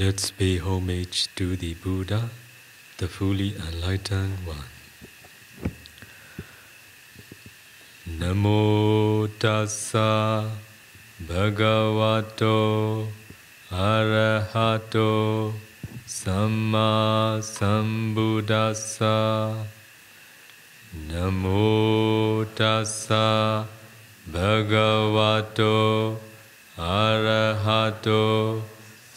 Let's pay homage to the Buddha, the fully enlightened one. Namo tassa bhagavato arahato samma sambuddhassa Namo tassa bhagavato arahato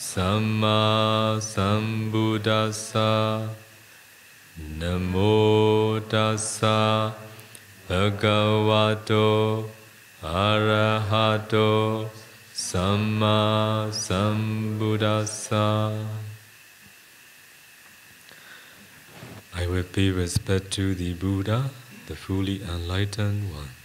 samma sambuddhassa Namo tassa bhagavato arahato samma sambuddhassa I will pay respect to the Buddha, the fully enlightened one.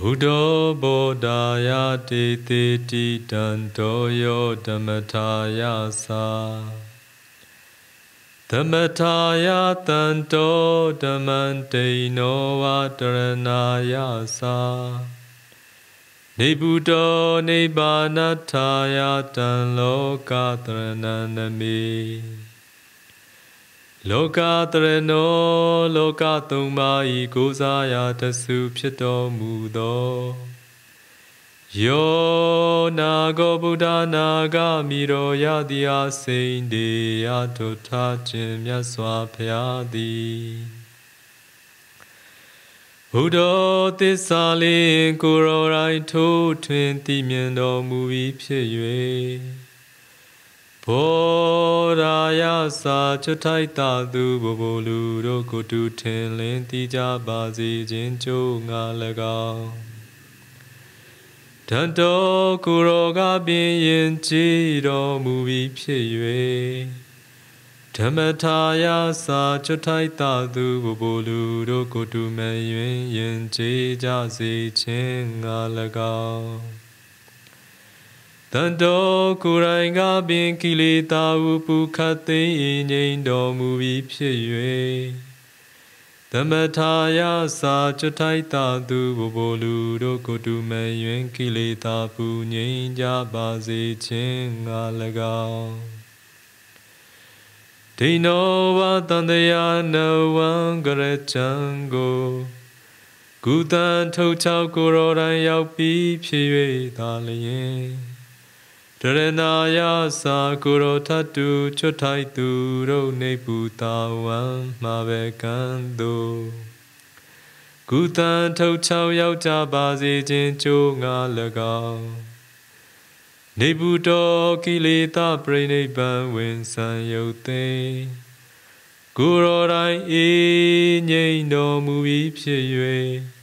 Buddha Bodhaya te te ti tanto yo dhammataya sa Dhammataya tanto dhammante no va taranaya sa နေဗုဒ္ဓနိဗ္ဗာနထာယတံလောကတရဏနမေ လောကတရဏောလောကသုံးပါးဤကိုးစားရာတဆုဖြစ်တော်မူသောယောနာဂောဗုဒ္ဓနာဂမိရောယတိအစိန်တေယထုထားခြင်းမြတ်စွာဘုရားသည်ဘုဒ္ဓသစ္စာလေးကိုရောတိုင်းထိုးထွင်းသိမြင်တော်မူပြီးဖြစ်၍ ဘောရာယစာချွတ်ထိုက်တာသူဘဘလူတို့ကိုတူထင်လင်းသိကြပါစေခြင်းကြိုးငါ၎င်းတန်တော်ကိုရောကပင်ယင်ကြည်တော်မူပြီးဖြစ်၍ဓမ္မထာယစာချွတ်ထိုက်တာသူဘဘလူတို့ကိုတူမယွင်ယင်ကြည်ကြစေခြင်းငါ၎င်း တန်တော်ကိုယ်တိုင်ကပင်ကိလေသာဥပုခတ်သိငြိမ်တော်မူပြီးဖြစ်၍သမထာယစာချွတ်ထိုက်တာသူဘဘလူတို့ကိုတူမယွင်ကိလေသာပူငြိမ်ကြပါစေခြင်းငါ၎င်းဒိနောဝတန္တယာနဝံကရချံကိုကုသံထုတ်ချောက်ကိုရောတိုင်းရောက်ပြီးဖြစ်၍သာလျင် တရဏာယသာကိုရောထတုချွတ်ထိုက်သူတို့နေပူတာဝံမှာပဲကံတို့ကုသံထုတ်ချောက်ရောက်ကြပါစေခြင်းကြိုးငါ၎င်းနေဘူးတော်ကိလေသာပြိနိဗ္ဗာန်ဝင်ဆံယုတ်သိကိုရောတိုင်းအေးငြိမ်တော်မူပြီးဖြစ်၍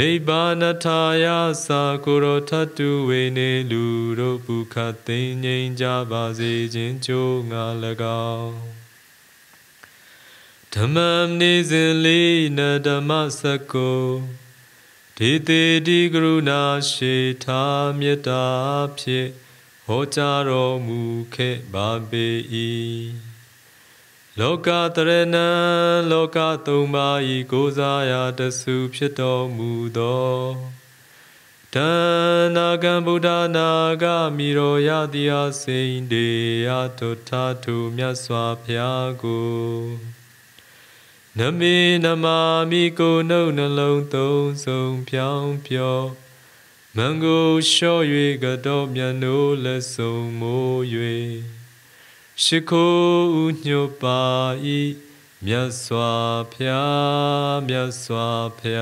နိဗ္ဗာနထာယသာကိုရောထတုဝေနေလူတို့ပုခတ်သိငြိမ်ကြပါစေခြင်းကြိုးငါ၎င်းဓမ္မနေစဉ်လေးနဓမ္မစကောဒေတိတိကရုဏာရှိထာမေတ္တာဖြင့်ဟောကြားတော်မူခဲ့ပါပေ၏ လောကတရဏံလောကသုံးပါးဤကိုးစားရာတဆုဖြစ်တော်မူသောတဏ္ဍကံဗုဒ္ဓနာဂမိရောယတိအစိန်တေယတုထာထုမြတ်စွာဘုရားကိုနမေနမာမိကိုနှုတ်နှလုံးသုံးဆုံးဖြောင်းပြောမံကိုလျှော့၍ကတော့မြတ်နိုးလက်ဆုံးမိုး၍ 身后牛妞把一命刷漂命刷漂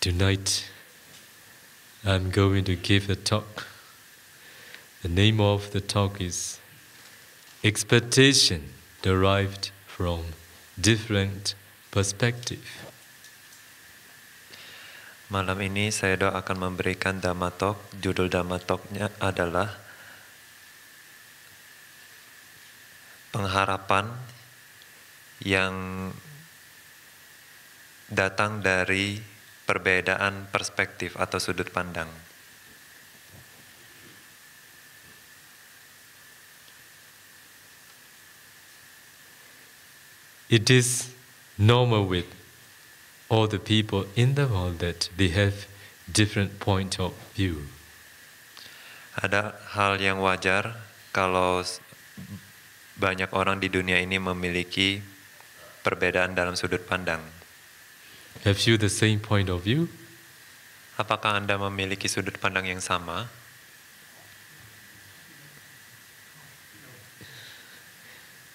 Tonight, I'm going to give a talk. The name of the talk is Expectation Derived from Different Perspective. Malam ini saya doa akan memberikan dhamma talk. Judul dhamma talknya adalah pengharapan yang datang dari perbedaan perspektif atau sudut pandang. It is normal with all the people in the world that they have different point of view. Ada hal yang wajar kalau banyak orang di dunia ini memiliki perbedaan dalam sudut pandang. Have you the same point of view? Apakah Anda memiliki sudut pandang yang sama?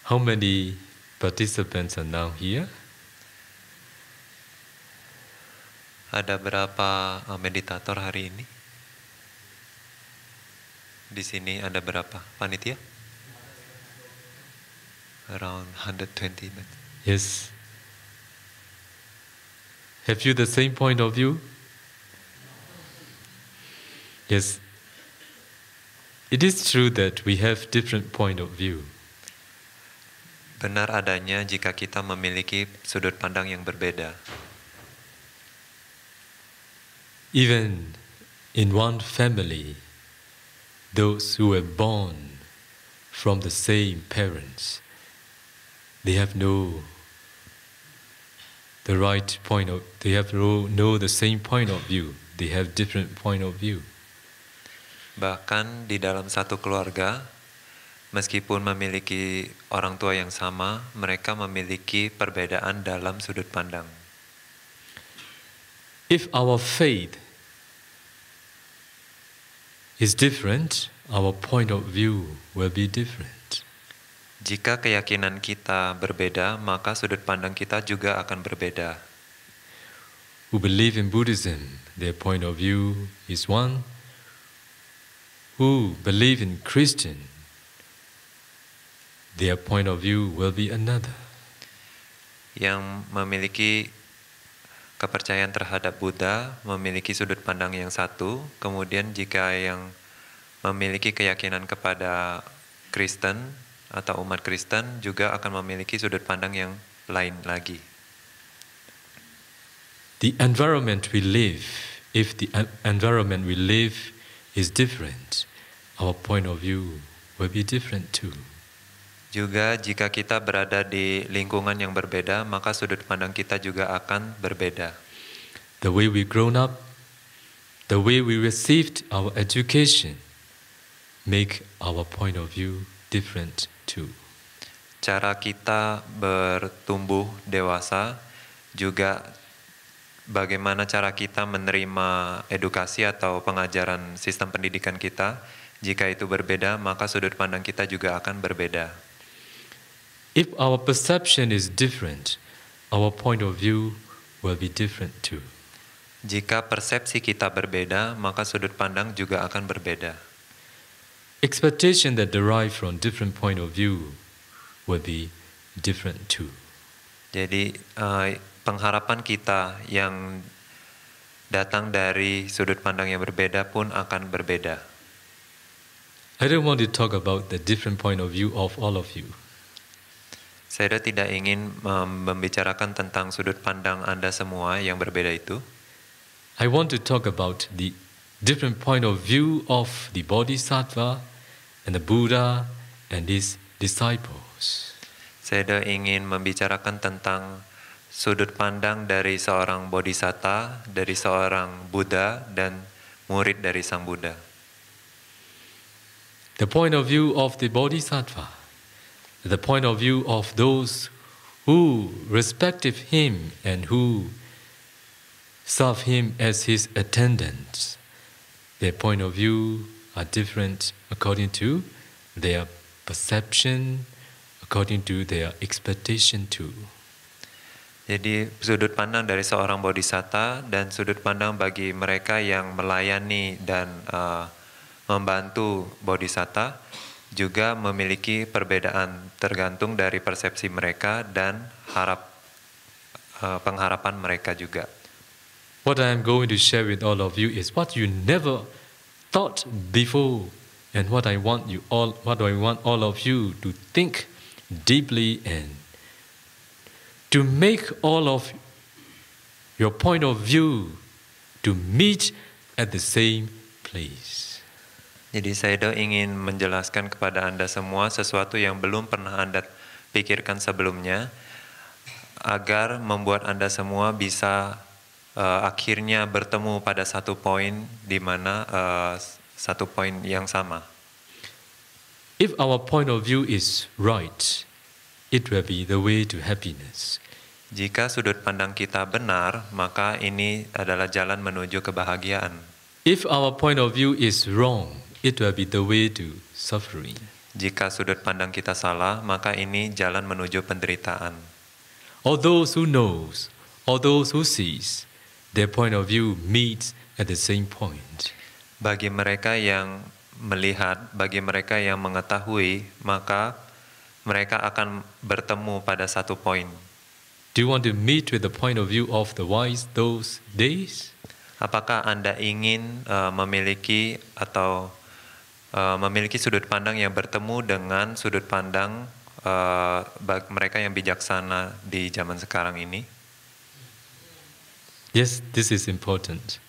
How many participants are now here? Ada berapa uh, meditator hari ini? Di sini ada berapa panitia? Around 120. men. Yes. Have you the same point of view? Yes. It is true that we have different point of view. Benar adanya jika kita memiliki sudut pandang yang berbeda. Even in one family, those who were born from the same parents, they have no the right point of they have to know the same point of view. They have different point of view. Bahkan di dalam satu keluarga, meskipun memiliki orang tua yang sama, mereka memiliki perbedaan dalam sudut pandang. If our faith is different, our point of view will be different. Jika keyakinan kita berbeda, maka sudut pandang kita juga akan berbeda. Who believe in Buddhism, their point of view is one. Who believe in Christian, their point of view will be another. Yang memiliki kepercayaan terhadap Buddha memiliki sudut pandang yang satu, kemudian jika yang memiliki keyakinan kepada Kristen atau umat Kristen juga akan memiliki sudut pandang yang lain lagi. The environment we live, if the en- environment we live is different, our point of view will be different too. Juga jika kita berada di lingkungan yang berbeda, maka sudut pandang kita juga akan berbeda. The way we grown up, the way we received our education, make our point of view different too. Cara kita bertumbuh dewasa juga bagaimana cara kita menerima edukasi atau pengajaran sistem pendidikan kita. Jika itu berbeda, maka sudut pandang kita juga akan berbeda. If our perception is different, our point of view will be different too. Jika persepsi kita berbeda, maka sudut pandang juga akan berbeda. Expectation that derive from different point of view will be different too. Jadi eh, pengharapan kita yang datang dari sudut pandang yang berbeda pun akan berbeda. I don't want to talk about the different point of view of all of you. Saya tidak ingin mem- membicarakan tentang sudut pandang Anda semua yang berbeda itu. I want to talk about the different point of view of the Bodhisattva and the Buddha and his disciples. Saya ingin membicarakan tentang sudut pandang dari seorang bodhisatta, dari seorang Buddha, dan murid dari Sang Buddha. The point of view of the Bodhisattva, the point of view of those who respected him and who serve him as his attendants. Their point of view are different according to their perception, according to their expectation too. Jadi sudut pandang dari seorang bodhisatta dan sudut pandang bagi mereka yang melayani dan uh, membantu bodhisatta juga memiliki perbedaan tergantung dari persepsi mereka dan harap uh, pengharapan mereka juga. What I am going to share with all of you is what you never thought before, and what I want you all, what I want all of you to think deeply and to make all of your point of view to meet at the same place. Jadi Sayadaw ingin menjelaskan kepada Anda semua sesuatu yang belum pernah Anda pikirkan sebelumnya agar membuat Anda semua bisa uh, akhirnya bertemu pada satu poin di mana uh, satu poin yang sama. If our point of view is right, it will be the way to happiness. Jika sudut pandang kita benar, maka ini adalah jalan menuju kebahagiaan. If our point of view is wrong, it will be the way to suffering. Jika sudut pandang kita salah, maka ini jalan menuju penderitaan. All those who knows, all those who sees, their point of view meets at the same point. Bagi mereka yang melihat, bagi mereka yang mengetahui, maka mereka akan bertemu pada satu poin. Do you want to meet with the point of view of the wise those days? Apakah Anda ingin uh, memiliki atau uh, memiliki sudut pandang yang bertemu dengan sudut pandang uh, mereka yang bijaksana di zaman sekarang ini? Yes, this is important.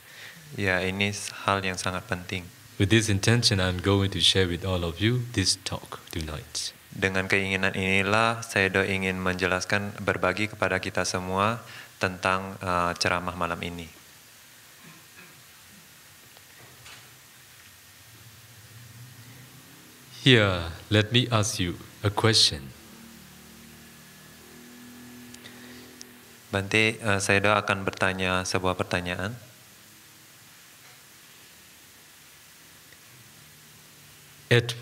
Ya, ini hal yang sangat penting. With this intention, I'm going to share with all of you this talk tonight. Dengan keinginan inilah saya do ingin menjelaskan berbagi kepada kita semua tentang uh, ceramah malam ini. Here, let me ask you a question. Bante, uh, saya akan bertanya sebuah pertanyaan. At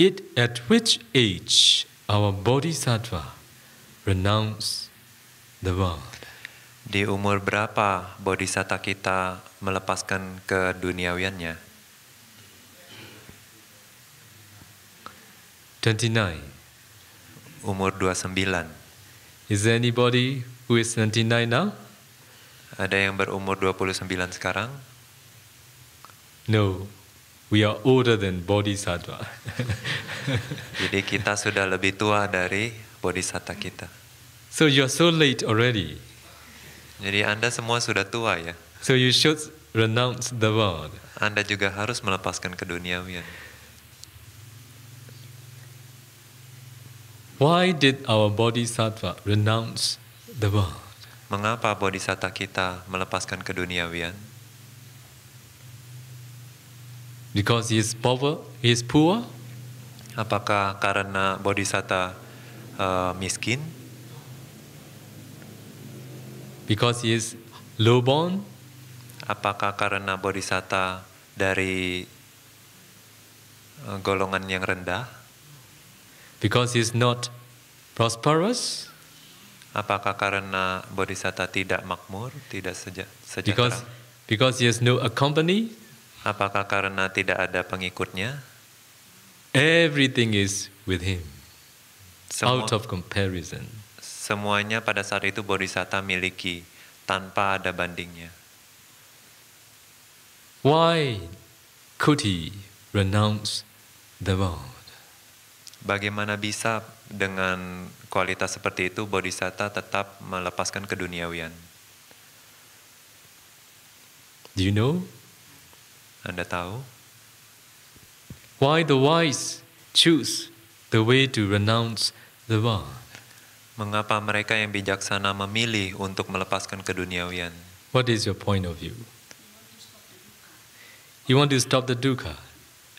it at which age our bodhisattva renounce the world? Di umur berapa bodhisatta kita melepaskan keduniawiannya? 29. Umur 29. Is there anybody who is 29 now? Ada yang berumur 29 sekarang? No. We are older than bodhisattva. Jadi kita sudah lebih tua dari bodhisatta kita. so you are so late already. Jadi Anda semua sudah tua ya. So you should renounce the world. Anda juga harus melepaskan keduniawian. Why did our bodhisattva renounce the world? Mengapa bodhisatta kita melepaskan keduniawian? Because he is poor, he is poor, Apakah karena bodhisatta uh, miskin? because he is lowborn, Apakah karena bodhisatta dari uh, golongan yang rendah? Because he is not prosperous, Apakah karena bodhisatta tidak makmur, tidak seja, because sejahtera? because he has no accompany. Apakah karena tidak ada pengikutnya? Everything is with him, Semua, out of comparison. semuanya pada saat itu bodhisatta miliki tanpa ada bandingnya. Why could he renounce the world? Bagaimana bisa dengan kualitas seperti itu bodhisatta tetap melepaskan keduniawian? Do you know Anda tahu? why the wise choose the way to renounce the world? Mengapa mereka yang bijaksana memilih untuk melepaskan keduniawian? What is your point of view? You want to stop the dukkha.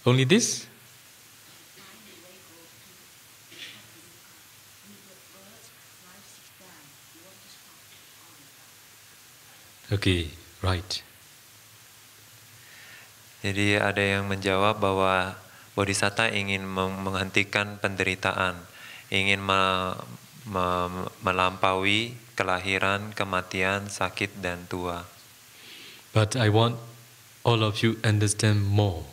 Only this? Okay, right. Jadi ada yang menjawab bahwa bodhisatta ingin menghentikan penderitaan, ingin me- me- melampaui kelahiran, kematian, sakit dan tua. But I want all of you understand more.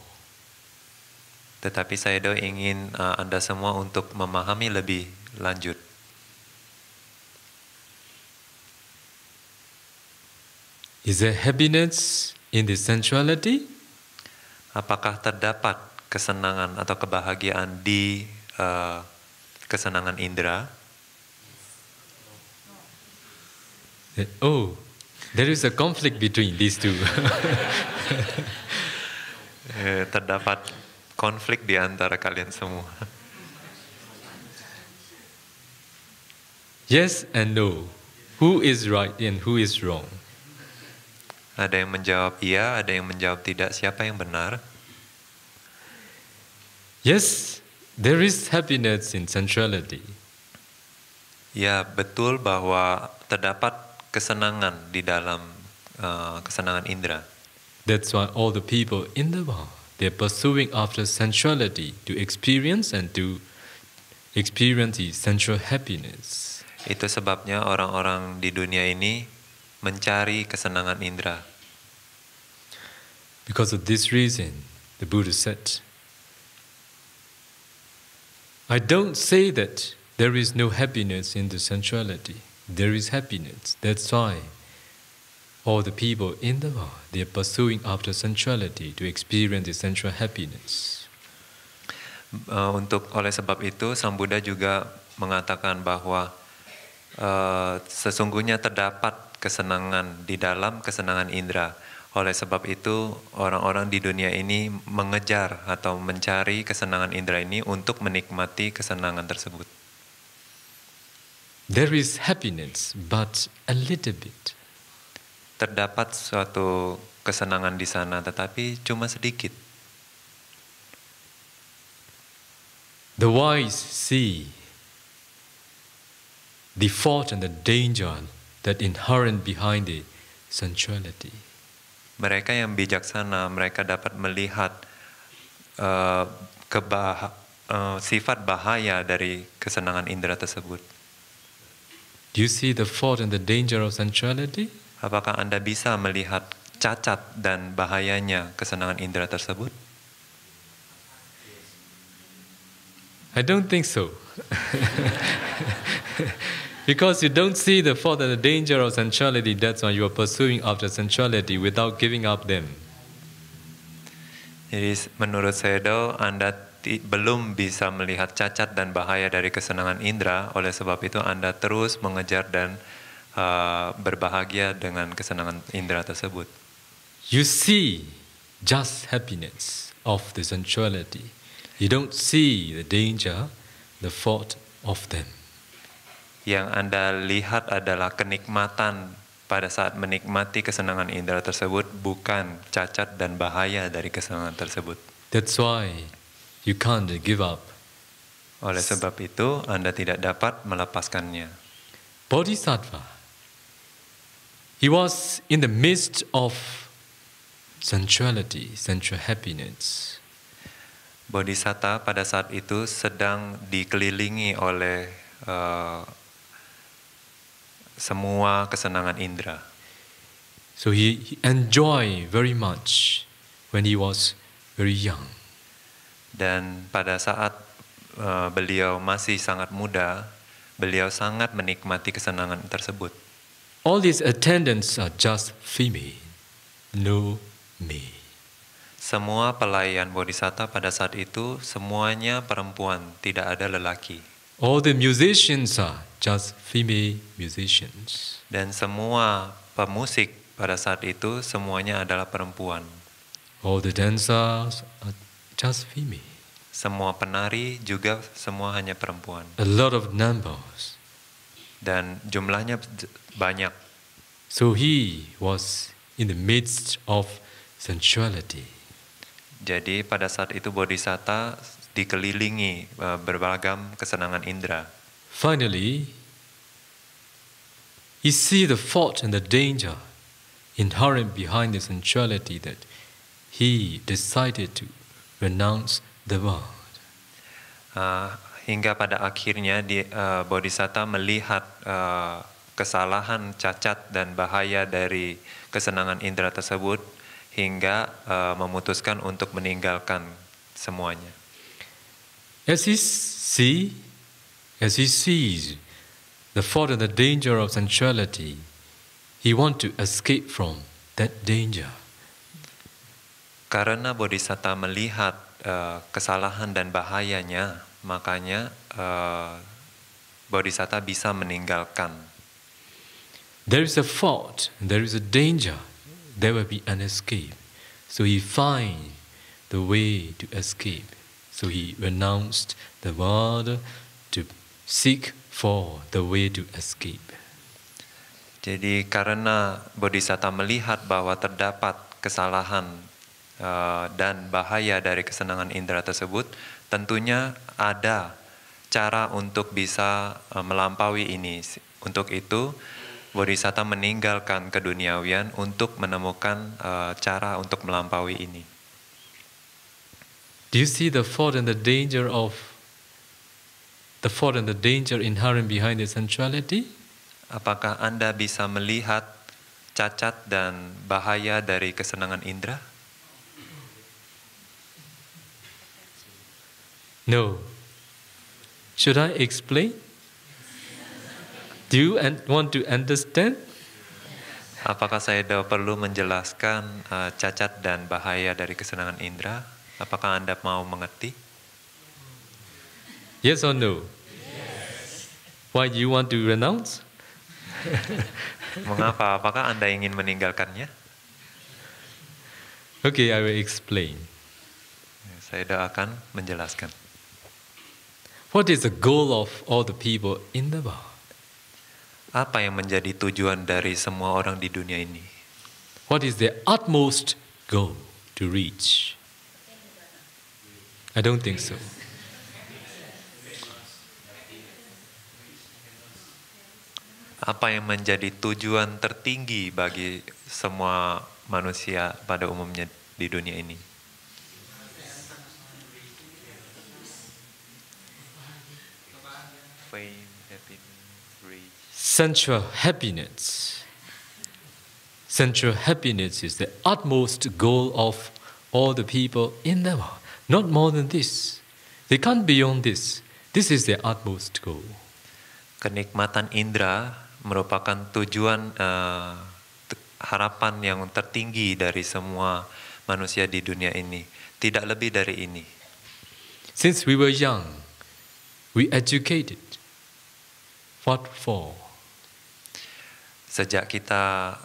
Tetapi saya do ingin uh, Anda semua untuk memahami lebih lanjut. Is there happiness in the sensuality? Apakah terdapat kesenangan atau kebahagiaan di uh, kesenangan indera? oh, there is a conflict between these two. Eh, terdapat konflik di antara kalian semua. yes and no. Who is right and who is wrong? Ada yang menjawab iya, ada yang menjawab tidak. Siapa yang benar? Yes, there is happiness in sensuality. Ya, betul bahwa terdapat kesenangan di dalam uh, kesenangan indera. That's why all the people in the world they're pursuing after sensuality to experience and to experience the sensual happiness. Itu sebabnya orang-orang di dunia ini mencari kesenangan indera. Because of this reason, the Buddha said, I don't say that there is no happiness in the sensuality. There is happiness. That's why all the people in the world they are pursuing after sensuality to experience the sensual happiness. Uh, untuk oleh sebab itu, Sang Buddha juga mengatakan bahwa uh, sesungguhnya terdapat kesenangan di dalam kesenangan indera. Oleh sebab itu, orang-orang di dunia ini mengejar atau mencari kesenangan indera ini untuk menikmati kesenangan tersebut. There is happiness, but a little bit. Terdapat suatu kesenangan di sana, tetapi cuma sedikit. The wise see the fault and the danger that inherent behind the sensuality. Mereka yang bijaksana, mereka dapat melihat uh, kebah uh, sifat bahaya dari kesenangan indera tersebut. Do you see the fault and the danger of sensuality? Apakah Anda bisa melihat cacat dan bahayanya kesenangan indera tersebut? I don't think so. because you don't see the fault and the danger of sensuality, that's why you are pursuing after sensuality without giving up them. Jadi menurut Sedo, Anda belum bisa melihat cacat dan bahaya dari kesenangan indera, oleh sebab itu Anda terus mengejar dan uh, berbahagia dengan kesenangan indera tersebut. You see just happiness of the sensuality. You don't see the danger, the fault of them. Yang Anda lihat adalah kenikmatan pada saat menikmati kesenangan indera tersebut, bukan cacat dan bahaya dari kesenangan tersebut. That's why you can't give up. Oleh sebab itu, Anda tidak dapat melepaskannya. Bodhisattva, he was in the midst of sensuality, sensual happiness. Bodhisatta pada saat itu sedang dikelilingi oleh uh, semua kesenangan indera. So he, he enjoyed very much when he was very young. Dan pada saat uh, beliau masih sangat muda, beliau sangat menikmati kesenangan tersebut. All these attendants are just female, no me. Semua pelayan Bodhisatta pada saat itu semuanya perempuan, tidak ada lelaki. All the musicians are just female musicians. Dan semua pemusik pada saat itu semuanya adalah perempuan. All the dancers are just female. Semua penari juga semua hanya perempuan. A lot of numbers. Dan jumlahnya banyak. So he was in the midst of sensuality. Jadi pada saat itu Bodhisatta dikelilingi eh, berbagai kesenangan indera. Finally, he see the fault and the danger inherent behind the sensuality that he decided to renounce the world. Uh, hingga pada akhirnya di, uh, Bodhisatta melihat uh, kesalahan, cacat dan bahaya dari kesenangan indera tersebut hingga uh, memutuskan untuk meninggalkan semuanya. As he see, as he sees the fault and the danger of sensuality, he want to escape from that danger. Karena Bodhisatta melihat uh, kesalahan dan bahayanya, makanya uh, Bodhisatta bisa meninggalkan. there is a fault, there is a danger, there will be an escape. So he find the way to escape. So he renounced the world to seek for the way to escape. Jadi karena bodhisatta melihat bahwa terdapat kesalahan uh, dan bahaya dari kesenangan indera tersebut, tentunya ada cara untuk bisa uh, melampaui ini. Untuk itu, bodhisatta meninggalkan keduniawian untuk menemukan uh, cara untuk melampaui ini. Do you see the fault and the danger of the fault and the danger inherent behind the sensuality? Apakah Anda bisa melihat cacat dan bahaya dari kesenangan indera? No. Should I explain? Do you want to understand? Apakah saya perlu menjelaskan uh, cacat dan bahaya dari kesenangan indera? Apakah Anda mau mengerti? Yes or no? Why you want to renounce? Mengapa? Apakah Anda ingin meninggalkannya? Okay, I will explain. Saya dah akan menjelaskan. What is the goal of all the people in the world? Apa yang menjadi tujuan dari semua orang di dunia ini? What is their utmost goal to reach? I don't think so. Apa yang menjadi tujuan tertinggi bagi semua manusia pada umumnya di dunia ini? Fame, happiness. Sensual happiness. Sensual happiness is the utmost goal of all the people in the world. Not more than this. They can't beyond this. This is their utmost goal. Kenikmatan indera merupakan tujuan t- harapan yang tertinggi dari semua manusia di dunia ini. Tidak lebih dari ini. Since we were young, we educated. What for? Sejak kita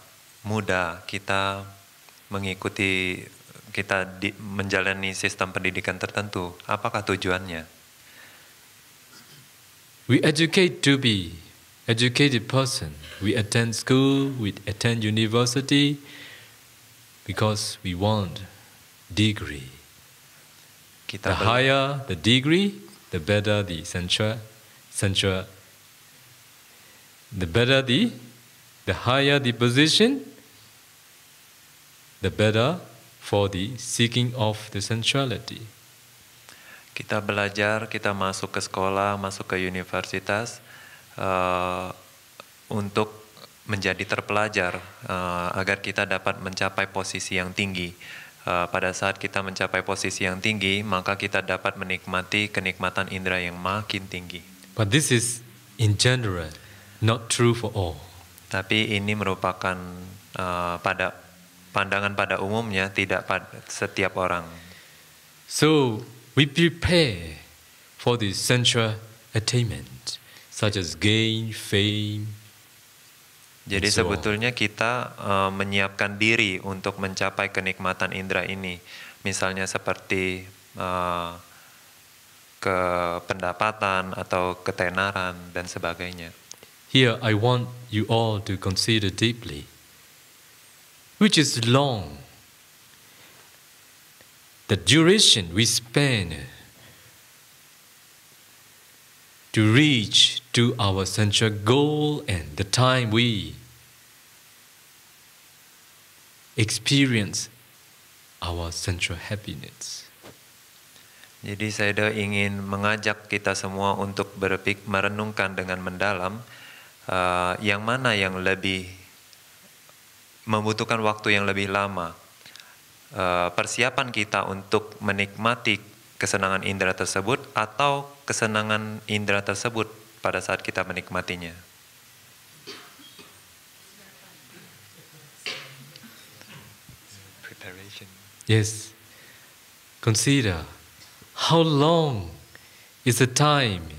muda, kita mengikuti, kita di- menjalani sistem pendidikan tertentu. Apakah tujuannya? We educate to be educated person. We attend school, we attend university because we want degree. Kita The higher the degree, the better the sensual, sensual. The better the, the higher the position, the better for the seeking of the sensuality. Kita belajar, kita masuk ke sekolah, masuk ke universitas eh, untuk menjadi terpelajar eh, agar kita dapat mencapai posisi yang tinggi. Eh, pada saat kita mencapai posisi yang tinggi, maka kita dapat menikmati kenikmatan indera yang makin tinggi. But this is in general, not true for all. Tapi ini merupakan eh, pada pandangan pada umumnya tidak pada setiap orang. So we prepare for the sensual attainment, such as gain, fame. Jadi so sebetulnya kita eh, menyiapkan diri untuk mencapai kenikmatan indera ini, misalnya seperti eh, ke pendapatan atau ketenaran dan sebagainya. Here I want you all to consider deeply which is long. The duration we spend to reach to our central goal and the time we experience our central happiness. Jadi saya dah ingin mengajak kita semua untuk berpik merenungkan dengan mendalam eh, yang mana yang lebih membutuhkan waktu yang lebih lama. Eh, persiapan kita untuk menikmati kesenangan indera tersebut atau kesenangan indera tersebut pada saat kita menikmatinya. Preparation. Yes. Consider how long is the time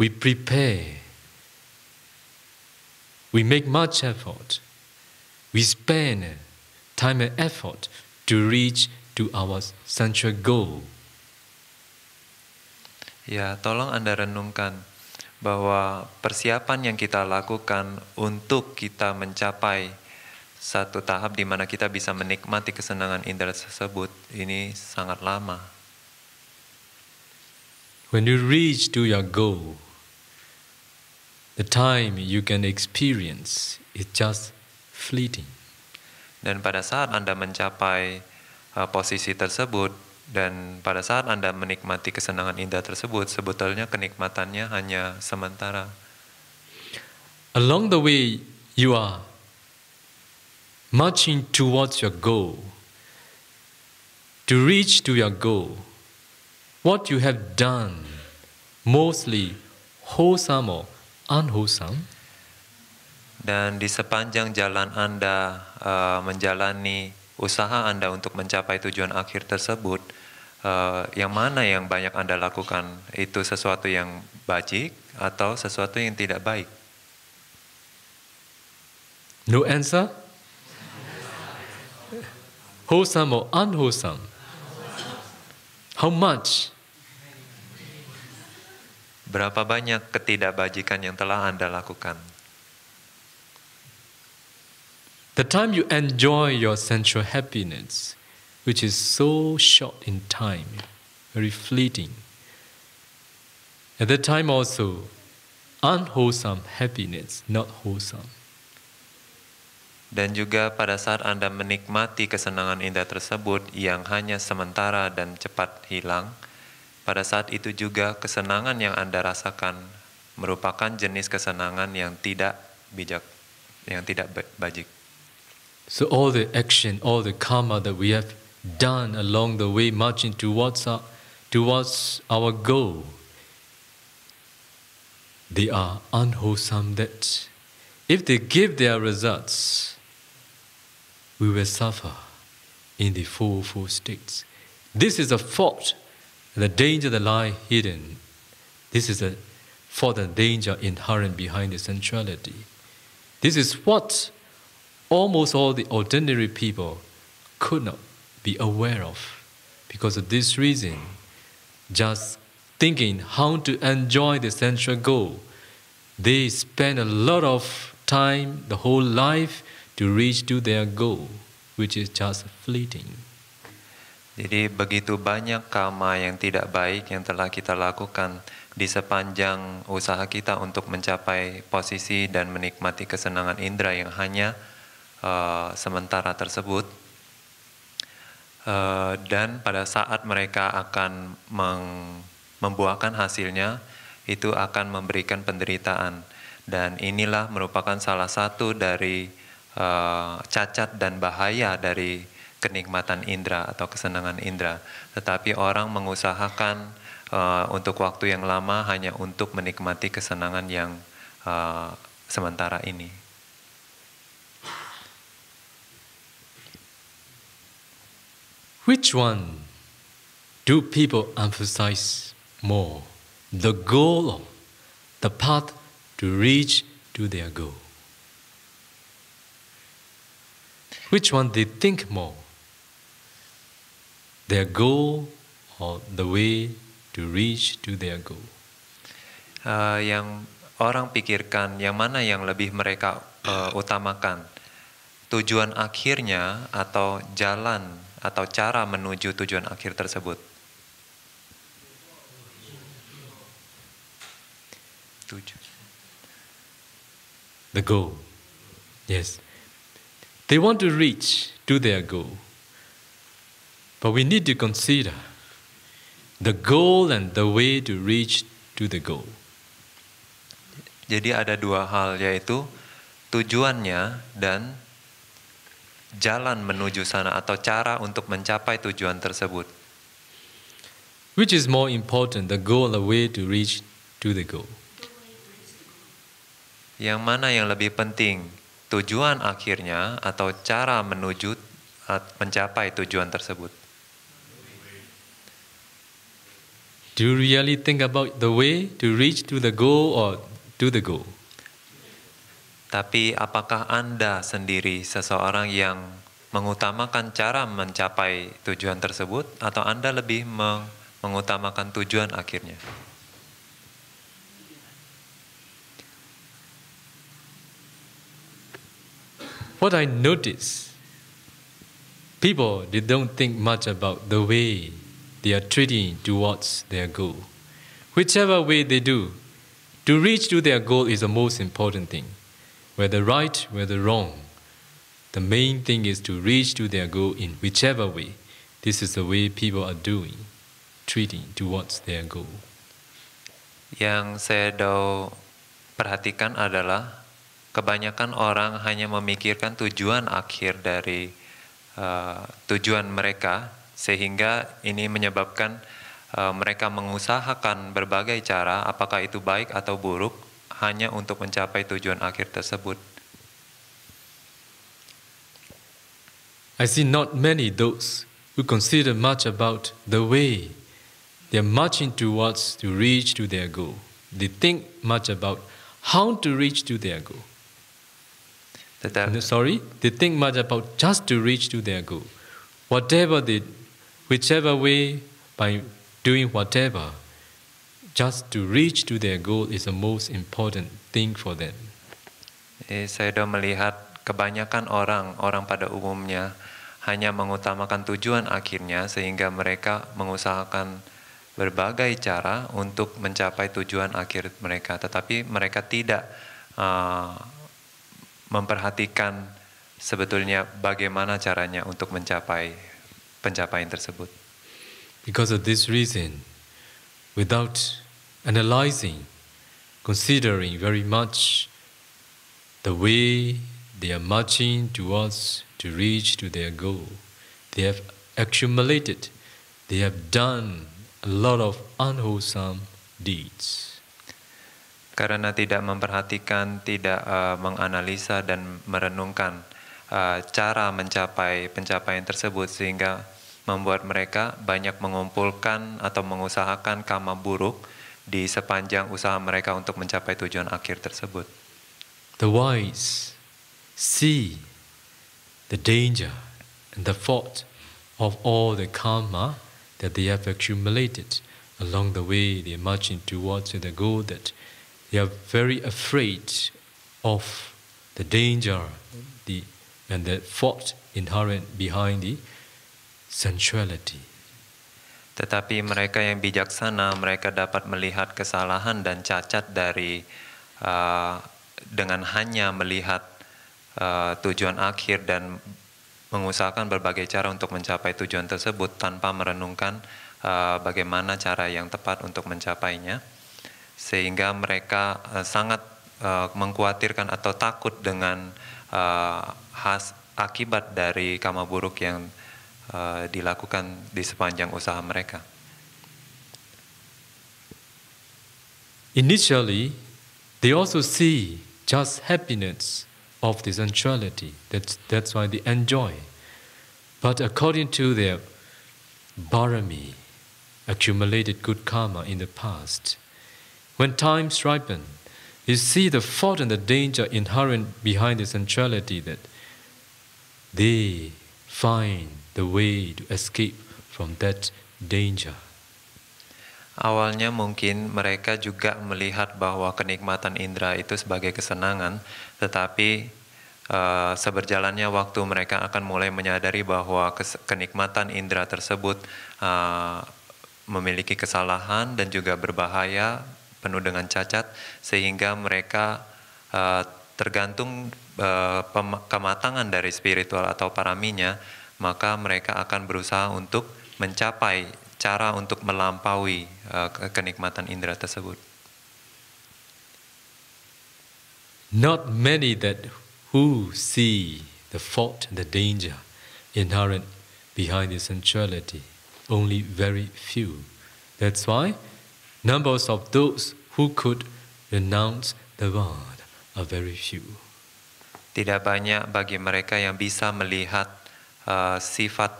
we prepare we make much effort. We spend time and effort to reach to our central goal. Ya, tolong Anda renungkan bahwa persiapan yang kita lakukan untuk kita mencapai satu tahap di mana kita bisa menikmati kesenangan indera tersebut ini sangat lama. When you reach to your goal, the time you can experience is just fleeting. Dan pada saat Anda mencapai uh, posisi tersebut dan pada saat Anda menikmati kesenangan indah tersebut, sebetulnya kenikmatannya hanya sementara. Along the way, you are marching towards your goal. To reach to your goal, what you have done, mostly wholesome unwholesome, Dan di sepanjang jalan Anda uh, menjalani usaha Anda untuk mencapai tujuan akhir tersebut, uh, yang mana yang banyak Anda lakukan? Itu sesuatu yang bajik atau sesuatu yang tidak baik? no answer? Wholesome or unwholesome? How much? Berapa banyak ketidakbajikan yang telah Anda lakukan? The time you enjoy your sensual happiness, which is so short in time, very fleeting. At that time also, unwholesome happiness, not wholesome. Dan juga pada saat Anda menikmati kesenangan indah tersebut yang hanya sementara dan cepat hilang, pada saat itu juga kesenangan yang Anda rasakan merupakan jenis kesenangan yang tidak bijak, yang tidak bajik. So all the action, all the karma that we have done along the way, marching towards our, towards our goal, they are unwholesome. That if they give their results, we will suffer in the four four states. This is a fault, the danger that lie hidden. This is a fault and danger inherent behind the sensuality. This is what almost all the ordinary people could not be aware of. Because of this reason, just thinking how to enjoy the central goal, they spend a lot of time, the whole life, to reach to their goal, which is just fleeting. Jadi begitu banyak karma yang tidak baik yang telah kita lakukan di sepanjang usaha kita untuk mencapai posisi dan menikmati kesenangan indera yang hanya uh, sementara tersebut. Uh, dan pada saat mereka akan membuahkan hasilnya, itu akan memberikan penderitaan. Dan inilah merupakan salah satu dari uh, cacat dan bahaya dari kenikmatan indera atau kesenangan indera. Tetapi orang mengusahakan uh, untuk waktu yang lama hanya untuk menikmati kesenangan yang uh, sementara ini. Which one do people emphasize more? The goal or the path to reach to their goal? Which one they think more? Their goal or the way to reach to their goal? Uh, yang orang pikirkan, yang mana yang lebih mereka uh, utamakan? Tujuan akhirnya atau jalan atau cara menuju tujuan akhir tersebut? Tujuh. The goal. Yes. They want to reach to their goal. But we need to consider the goal and the way to reach to the goal. Jadi ada dua hal yaitu tujuannya dan jalan menuju sana atau cara untuk mencapai tujuan tersebut. Which is more important, the goal or the way to reach to the goal? Yang mana yang lebih penting? Tujuan akhirnya atau cara menuju mencapai tujuan tersebut? Do you really think about the way to reach to the goal or to the goal? Tapi apakah Anda sendiri seseorang yang mengutamakan cara mencapai tujuan tersebut atau Anda lebih meng- mengutamakan tujuan akhirnya? What I notice, people they don't think much about the way they are treating towards their goal. Whichever way they do, to reach to their goal is the most important thing. Whether right, whether wrong, the main thing is to reach to their goal in whichever way. This is the way people are doing, treating towards their goal. Yang saya do perhatikan adalah kebanyakan orang hanya memikirkan tujuan akhir dari uh, tujuan mereka, sehingga ini menyebabkan uh, mereka mengusahakan berbagai cara, apakah itu baik atau buruk, hanya untuk mencapai tujuan akhir tersebut. I see not many those who consider much about the way they are marching towards to reach to their goal. They think much about how to reach to their goal. Tetapi, No, sorry, they think much about just to reach to their goal. Whatever they, whichever way, by doing whatever, just to reach to their goal is the most important thing for them. Eh, saya sudah melihat kebanyakan orang, orang pada umumnya hanya mengutamakan tujuan akhirnya sehingga mereka mengusahakan berbagai cara untuk mencapai tujuan akhir mereka, tetapi mereka tidak uh, memperhatikan sebetulnya bagaimana caranya untuk mencapai pencapaian tersebut. Because of this reason, without analyzing, considering very much the way they are marching towards to reach to their goal, they have accumulated, they have done a lot of unwholesome deeds. Karena tidak memperhatikan, tidak uh, menganalisa dan merenungkan uh, cara mencapai pencapaian tersebut sehingga membuat mereka banyak mengumpulkan atau mengusahakan kama buruk di sepanjang usaha mereka untuk mencapai tujuan akhir tersebut. The wise see the danger and the fault of all the karma that they have accumulated along the way they are marching towards the goal that they are very afraid of the danger the, and the fault inherent behind the sensuality. Tetapi mereka yang bijaksana, mereka dapat melihat kesalahan dan cacat dari uh, dengan hanya melihat uh, tujuan akhir dan mengusahakan berbagai cara untuk mencapai tujuan tersebut tanpa merenungkan uh, bagaimana cara yang tepat untuk mencapainya, sehingga mereka uh, sangat uh, mengkhawatirkan atau takut dengan uh, has akibat dari kama buruk yang uh, dilakukan di sepanjang usaha mereka. Initially, they also see just happiness of the sensuality. That's, that's why they enjoy. But according to their barami, accumulated good karma in the past, when times ripen, you see the fault and the danger inherent behind the sensuality that they find the way to escape from that danger. Awalnya mungkin mereka juga melihat bahwa kenikmatan indera itu sebagai kesenangan, tetapi uh, seberjalannya waktu mereka akan mulai menyadari bahwa kenikmatan indera tersebut uh, memiliki kesalahan dan juga berbahaya, penuh dengan cacat, sehingga mereka uh, tergantung uh, kematangan dari spiritual atau paraminya, maka mereka akan berusaha untuk mencapai cara untuk melampaui uh, ke- kenikmatan indera tersebut. Not many that who see the fault, the danger inherent behind the sensuality. Only very few. That's why numbers of those who could renounce the world are very few. Tidak banyak bagi mereka yang bisa melihat uh, sifat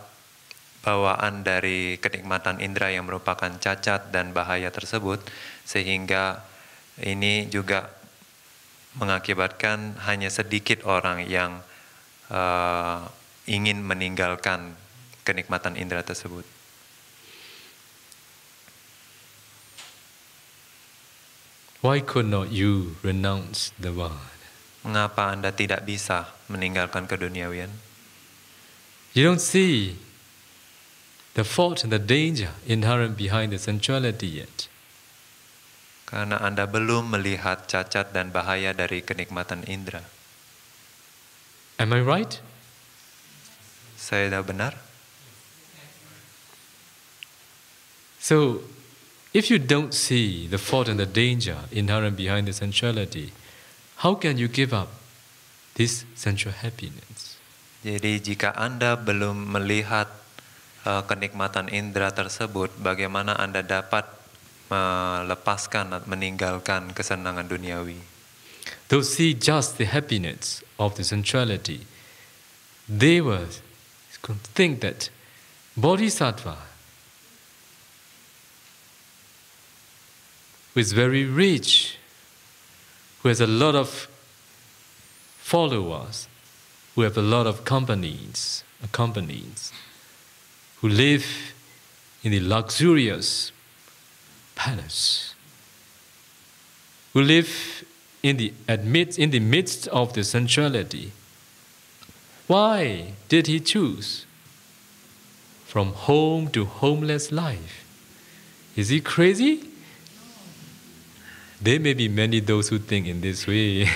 bawaan dari kenikmatan indera yang merupakan cacat dan bahaya tersebut, sehingga ini juga mengakibatkan hanya sedikit orang yang uh, ingin meninggalkan kenikmatan indera tersebut. Why could not you renounce the world? Mengapa Anda tidak bisa meninggalkan keduniawian? You don't see the fault and the danger inherent behind the sensuality yet. Karena Anda belum melihat cacat dan bahaya dari kenikmatan indera. Am I right? Saya dah benar? So, if you don't see the fault and the danger inherent behind the sensuality, how can you give up this sensual happiness? Jadi jika Anda belum melihat uh, kenikmatan indera tersebut, bagaimana Anda dapat melepaskan meninggalkan kesenangan duniawi? To see just the happiness of the sensuality, they will think that bodhisattva who is very rich, who has a lot of followers, who have a lot of companies, uh, companies, who live in the luxurious palace, who live in the, amidst, in the midst of the sensuality. Why did he choose from home to homeless life? Is he crazy? There may be many those who think in this way.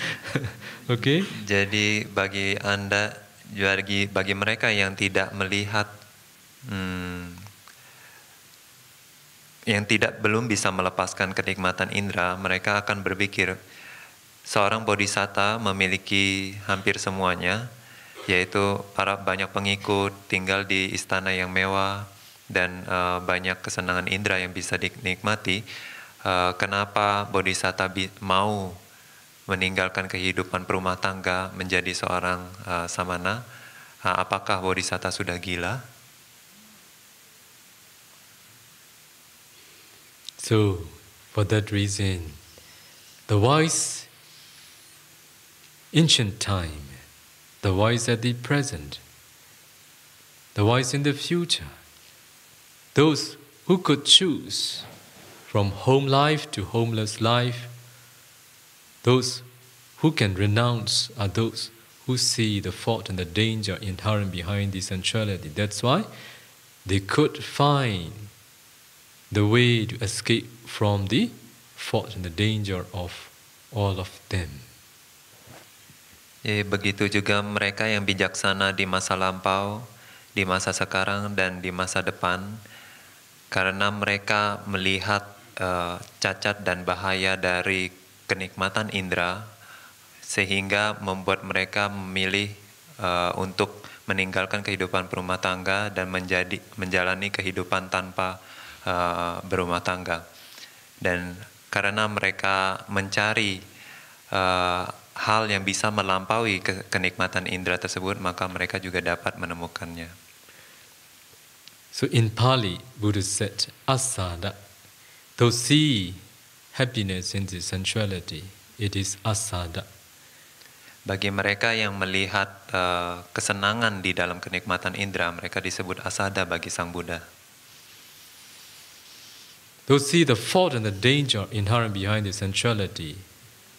okay? Jadi bagi Anda bagi bagi mereka yang tidak melihat hmm, yang tidak belum bisa melepaskan kenikmatan indera, mereka akan berpikir seorang bodhisatta memiliki hampir semuanya, yaitu para banyak pengikut, tinggal di istana yang mewah dan uh, banyak kesenangan indera yang bisa dinikmati. Uh, kenapa bodhisatta mau meninggalkan kehidupan perumah tangga menjadi seorang uh, samana? Uh, apakah bodhisatta sudah gila? So, for that reason, the wise ancient time, the wise at the present, the wise in the future, those who could choose from home life to homeless life, those who can renounce are those who see the fault and the danger inherent behind the sensuality. That's why they could find the way to escape from the fault and the danger of all of them. Ya, begitu juga mereka yang bijaksana di masa lampau, di masa sekarang dan di masa depan, karena mereka melihat uh, cacat dan bahaya dari kenikmatan indera, sehingga membuat mereka memilih uh, untuk meninggalkan kehidupan berumah tangga dan menjadi menjalani kehidupan tanpa uh, berumah tangga. Dan karena mereka mencari uh, hal yang bisa melampaui ke kenikmatan indera tersebut, maka mereka juga dapat menemukannya. So in Pali, Buddha said, asada. To see happiness in the sensuality, it is asada. Bagi mereka yang melihat uh, kesenangan di dalam kenikmatan indera, mereka disebut asada bagi Sang Buddha. To see the fault and the danger inherent behind the sensuality.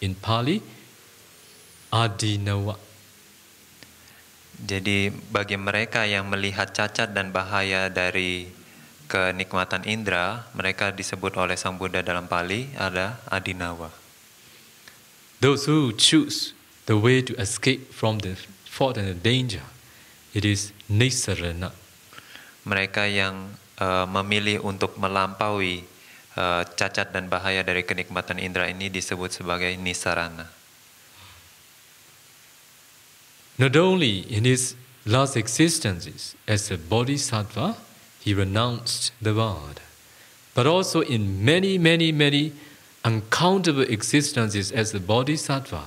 In Pali, adinawa. Jadi bagi mereka yang melihat cacat dan bahaya dari kenikmatan indera, mereka disebut oleh Sang Buddha dalam Pali ada adinawa. Those who choose the way to escape from the fault and the danger, it is nisarana. Mereka yang uh, memilih untuk melampaui uh, cacat dan bahaya dari kenikmatan indera ini disebut sebagai nisarana. Not only in his last existences as a bodhisattva, he renounced the world, but also in many, many, many uncountable existences as a bodhisattva,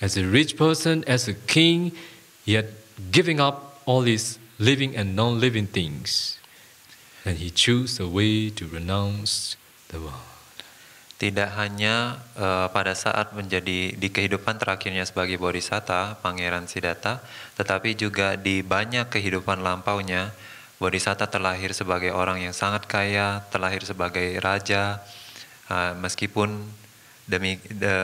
as a rich person, as a king, yet giving up all these living and non living things. And he chose a way to renounce the world. tidak hanya uh, pada saat menjadi di kehidupan terakhirnya sebagai bodhisatta, Pangeran Siddhartha, tetapi juga di banyak kehidupan lampaunya, bodhisatta terlahir sebagai orang yang sangat kaya, terlahir sebagai raja, uh, meskipun demi de,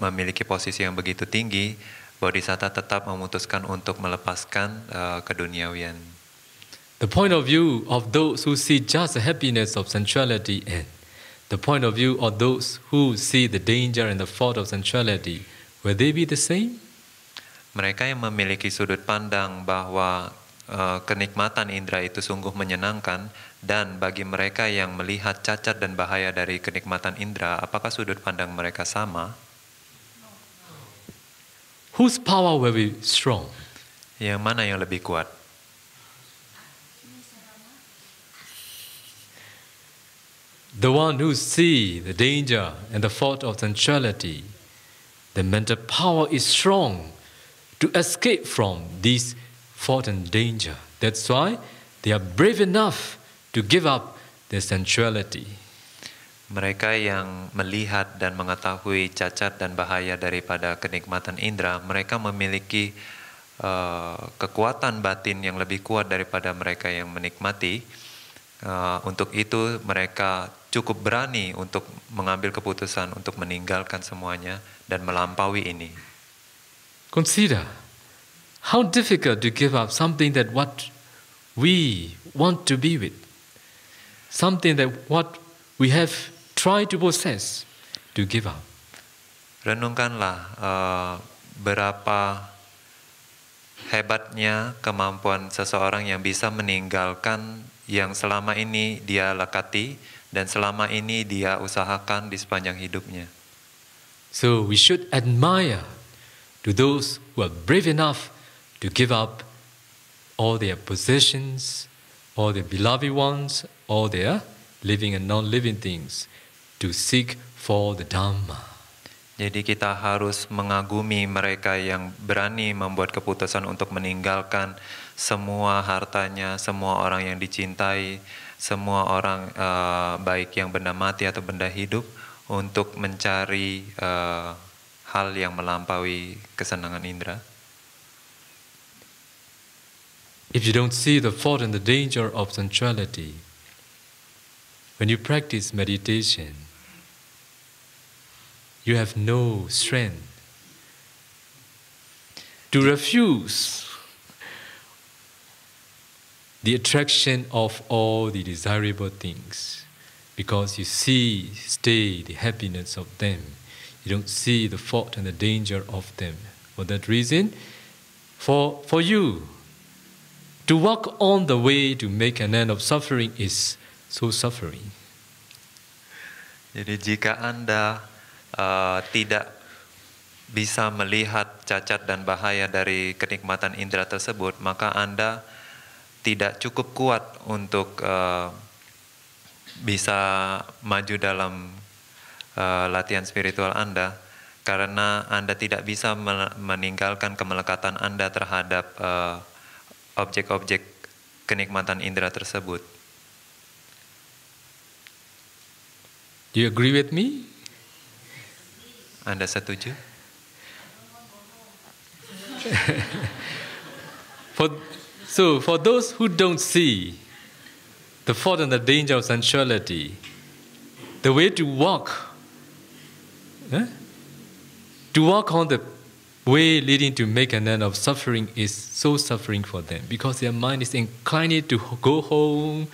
memiliki posisi yang begitu tinggi, bodhisatta tetap memutuskan untuk melepaskan uh, keduniawian. The point of view of those who see just the happiness of sensuality and the point of view of those who see the danger and the fault of sensuality, will they be the same? Mereka yang memiliki sudut pandang bahwa kenikmatan indera itu sungguh menyenangkan dan bagi mereka yang melihat cacat dan bahaya dari kenikmatan indera, apakah sudut pandang mereka sama? Whose power will be strong? Yang mana yang lebih kuat? the one who see the danger and the fault of sensuality, the mental power is strong to escape from this fault and danger. That's why they are brave enough to give up their sensuality. Mereka yang melihat dan mengetahui cacat dan bahaya daripada kenikmatan indera, mereka memiliki uh, kekuatan batin yang lebih kuat daripada mereka yang menikmati. Uh, untuk itu mereka cukup berani untuk mengambil keputusan untuk meninggalkan semuanya dan melampaui ini. Consider how difficult to give up something that what we want to be with, something that what we have tried to possess to give up. Renungkanlah uh, berapa hebatnya kemampuan seseorang yang bisa meninggalkan yang selama ini dia lekati dan selama ini dia usahakan di sepanjang hidupnya. So we should admire to those who are brave enough to give up all their possessions, all their beloved ones, all their living and non-living things to seek for the Dhamma. Jadi kita harus mengagumi mereka yang berani membuat keputusan untuk meninggalkan semua hartanya, semua orang yang dicintai, semua orang uh, baik yang benda mati atau benda hidup untuk mencari uh, hal yang melampaui kesenangan indera. If you don't see the fault and the danger of sensuality, when you practice meditation, you have no strength to refuse the attraction of all the desirable things because you see, stay the happiness of them. You don't see the fault and the danger of them. For that reason, for, for you, to walk on the way to make an end of suffering is so suffering. Jadi jika Anda uh, tidak bisa melihat cacat dan bahaya dari kenikmatan indera tersebut, maka Anda tidak cukup kuat untuk uh, bisa maju dalam uh, latihan spiritual Anda karena Anda tidak bisa meninggalkan kemelekatan Anda terhadap uh, objek-objek kenikmatan indera tersebut. Do you agree with me? Anda setuju? For So, for those who don't see the fault and the danger of sensuality, the way to walk, eh? to walk on the way leading to make an end of suffering is so suffering for them because their mind is inclined to go home,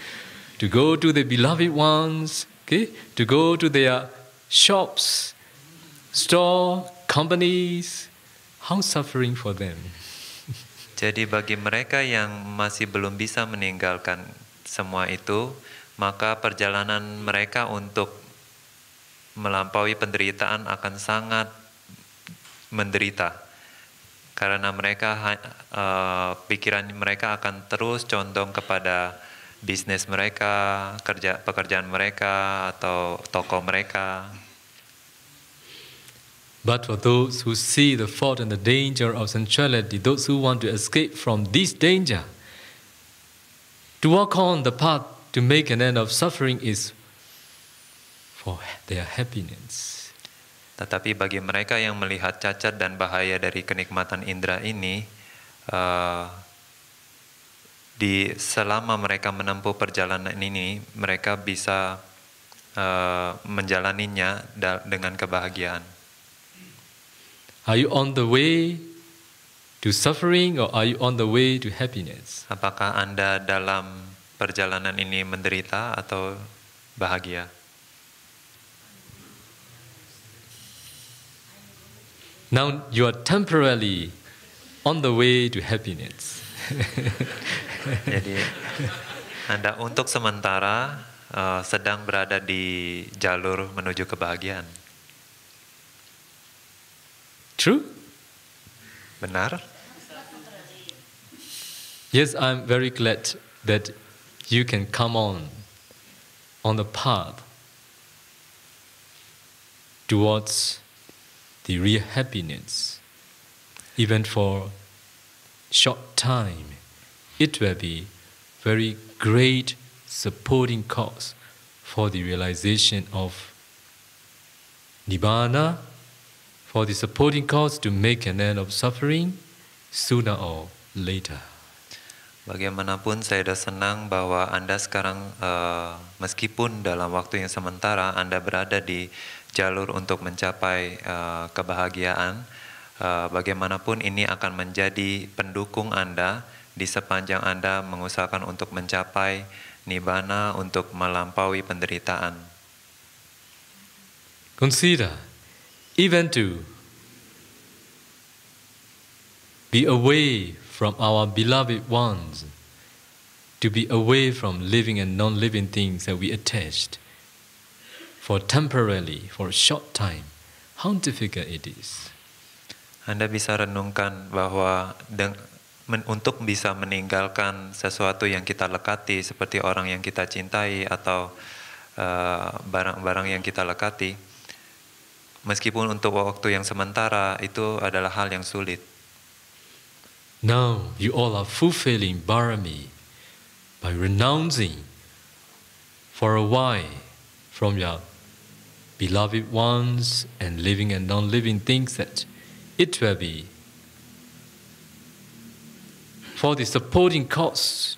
to go to the beloved ones, okay, to go to their shops, store, companies. How suffering for them. Jadi bagi mereka yang masih belum bisa meninggalkan semua itu, maka perjalanan mereka untuk melampaui penderitaan akan sangat menderita. Karena mereka uh, pikiran mereka akan terus condong kepada bisnis mereka, kerja pekerjaan mereka atau toko mereka. But for those who see the fault and the danger of sensuality, those who want to escape from this danger, to walk on the path to make an end of suffering is for their happiness. Tetapi bagi mereka yang melihat cacat dan bahaya dari kenikmatan indera ini, uh, di selama mereka menempuh perjalanan ini, mereka bisa uh, menjalaninya dengan kebahagiaan. Are you on the way to suffering or are you on the way to happiness? Apakah Anda dalam perjalanan ini menderita atau bahagia? Now you are temporarily on the way to happiness. Jadi Anda untuk sementara uh, sedang berada di jalur menuju kebahagiaan. True? Benar? Yes, I'm very glad that you can come on on the path towards the real happiness. Even for short time, it will be very great supporting cause for the realization of nibbana, for the supporting cause to make an end of suffering sooner or later. Bagaimanapun saya sudah senang bahwa Anda sekarang uh, meskipun dalam waktu yang sementara Anda berada di jalur untuk mencapai uh, kebahagiaan, uh, bagaimanapun ini akan menjadi pendukung Anda di sepanjang Anda mengusahakan untuk mencapai nibbana untuk melampaui penderitaan. Consider, even to be away from our beloved ones, to be away from living and non living things that we attached for temporarily, for a short time, how difficult it is. Anda bisa renungkan bahwa men- untuk bisa meninggalkan sesuatu yang kita lekati seperti orang yang kita cintai atau uh, barang-barang yang kita lekati, meskipun untuk waktu yang sementara itu adalah hal yang sulit. Now you all are fulfilling Barami by renouncing for a while from your beloved ones and living and non living things that it will be for the supporting cause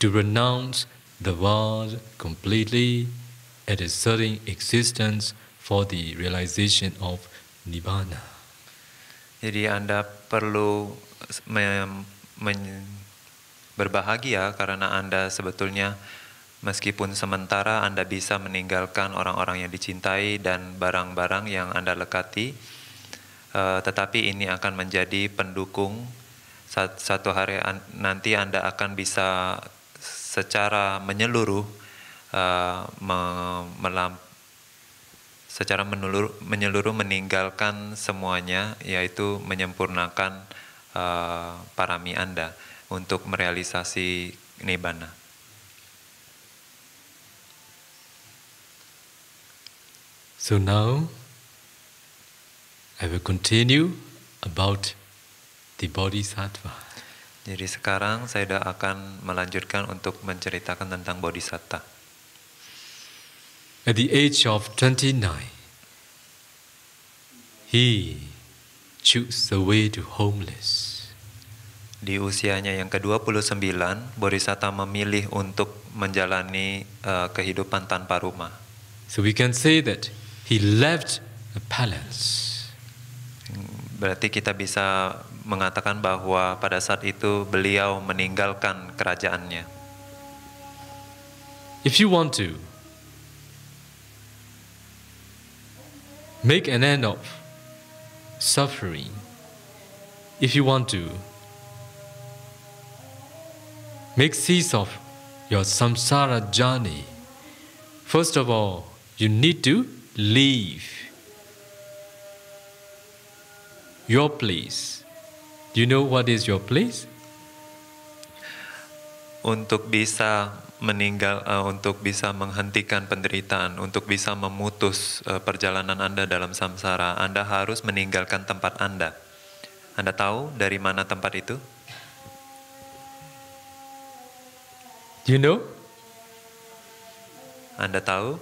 to renounce the world completely at a certain existence for the realization of Nibbana. Jadi Anda perlu mem- men- berbahagia karena Anda sebetulnya meskipun sementara Anda bisa meninggalkan orang-orang yang dicintai dan barang-barang yang Anda lekati, eh, tetapi ini akan menjadi pendukung Sat- satu hari an- nanti Anda akan bisa secara menyeluruh eh, secara menyeluruh, menyeluruh meninggalkan semuanya yaitu menyempurnakan uh, parami Anda untuk merealisasi nibbana. So now I will continue about the Bodhisattva. Jadi sekarang saya akan melanjutkan untuk menceritakan tentang bodhisatta. At the age of 29, he chose the way to homeless. Di usianya yang ke-29, bodhisatta memilih untuk menjalani uh, kehidupan tanpa rumah. So we can say that he left the palace. Berarti kita bisa mengatakan bahwa pada saat itu beliau meninggalkan kerajaannya. If you want to make an end of suffering, if you want to make cease of your samsara journey, first of all, you need to leave your place. Do you know what is your place? untuk bisa meninggal uh, untuk bisa menghentikan penderitaan untuk bisa memutus uh, perjalanan Anda dalam samsara Anda harus meninggalkan tempat Anda Anda tahu dari mana tempat itu Do you know? Anda tahu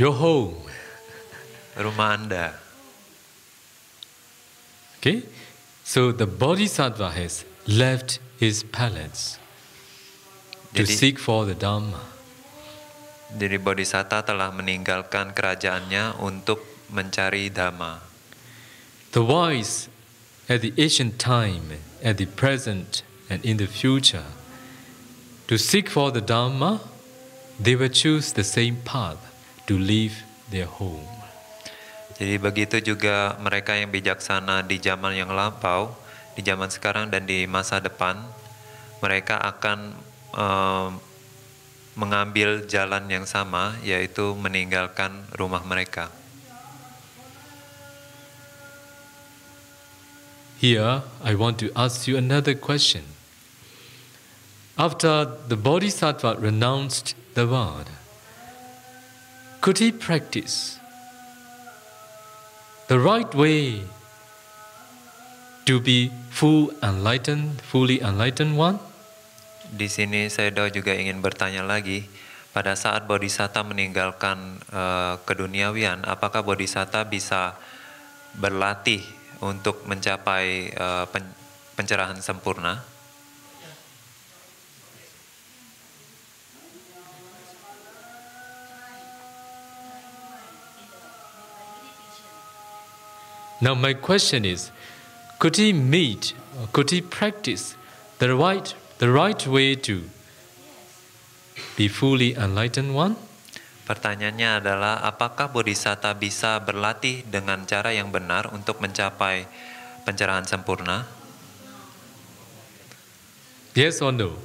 your home. rumah Anda. Okay? So the bodhisattva has left his palace to Jadi- seek for the Dhamma. Jadi Bodhisatta telah meninggalkan kerajaannya untuk mencari Dhamma. The wise at the ancient time, at the present, and in the future, to seek for the Dhamma, they will choose the same path to leave their home. Jadi begitu juga mereka yang bijaksana di zaman yang lampau, di zaman sekarang dan di masa depan, mereka akan em, mengambil jalan yang sama, yaitu meninggalkan rumah mereka. Here, I want to ask you another question. After the Bodhisattva renounced the world, could he practice the right way to be full enlightened, fully enlightened one? Di sini Sayadaw juga ingin bertanya lagi, pada saat Bodhisatta meninggalkan eh, keduniawian, apakah Bodhisatta bisa berlatih untuk mencapai eh, pen- pencerahan sempurna? Now, my question is could he meet, could he practice the right, the right way to be fully enlightened one? Pertanyaannya adalah, apakah Bodhisatta bisa berlatih dengan cara yang benar untuk mencapai pencerahan sempurna? Yes or no?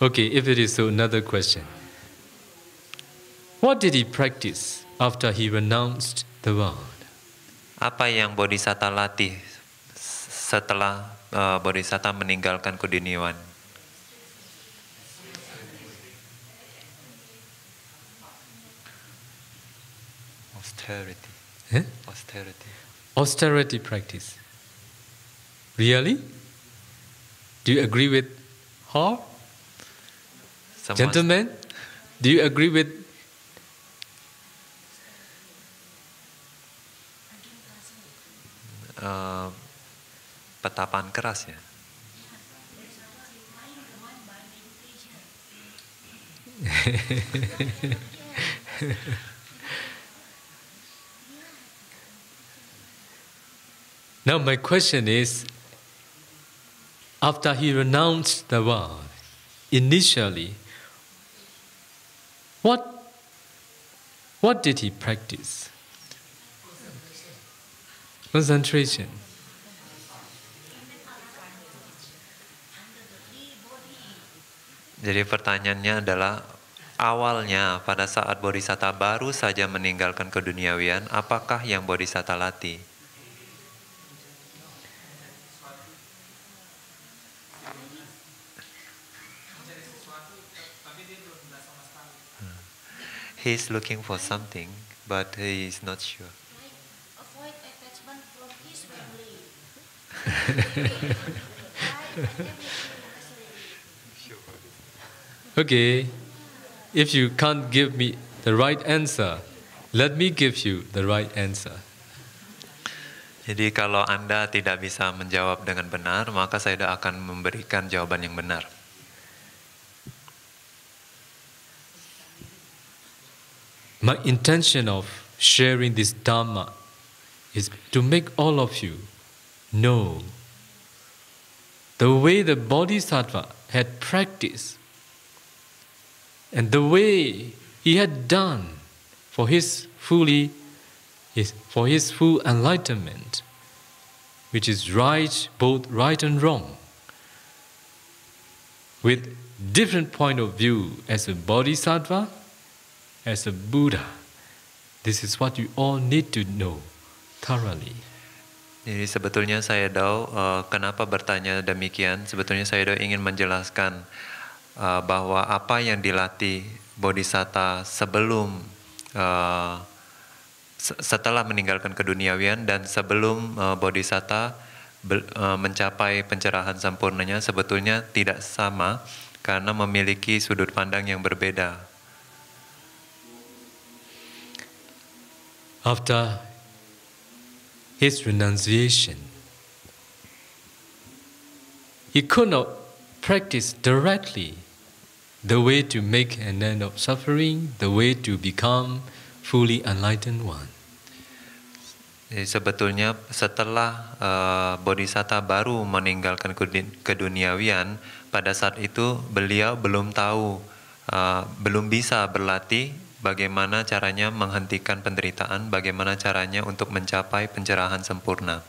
Okay, if it is so, another question. What did he practice after he renounced the world? Apa yang Bodhisatta latih setelah eh, Bodhisatta meninggalkan keduniawian? Austerity. Eh? Austerity. Austerity practice. Really? Do you agree with her? Gentlemen, do you agree with eh, petapaan keras ya. Now, my question is after he renounced the world, initially, what, what did he practice? Concentration. Jadi pertanyaannya adalah awalnya pada saat Bodhisatta baru saja meninggalkan keduniawian, apakah yang Bodhisatta latih? He's looking for something, but he is not sure. Okay, if you can't give me the right answer, let me give you the right answer. Jadi kalau Anda tidak bisa menjawab dengan benar, maka saya tidak akan memberikan jawaban yang benar. My intention of sharing this dharma is to make all of you know the way the Bodhisattva had practiced and the way he had done for his fully his, for his full enlightenment, which is right, both right and wrong, with different point of view as a bodhisattva, as a Buddha. This is what you all need to know thoroughly. Jadi sebetulnya saya tahu eh, kenapa bertanya demikian. Sebetulnya saya tahu ingin menjelaskan eh, bahwa apa yang dilatih Bodhisatta sebelum se- setelah meninggalkan keduniawian dan sebelum eh, Bodhisatta bel- eh, mencapai pencerahan sempurnanya sebetulnya tidak sama karena memiliki sudut pandang yang berbeda. after his renunciation, he could not practice directly the way to make an end of suffering, the way to become fully enlightened one. Sebetulnya setelah uh, Bodhisatta baru meninggalkan keduniawian, pada saat itu beliau belum tahu, uh, belum bisa berlatih bagaimana caranya menghentikan penderitaan, bagaimana caranya untuk mencapai pencerahan sempurna.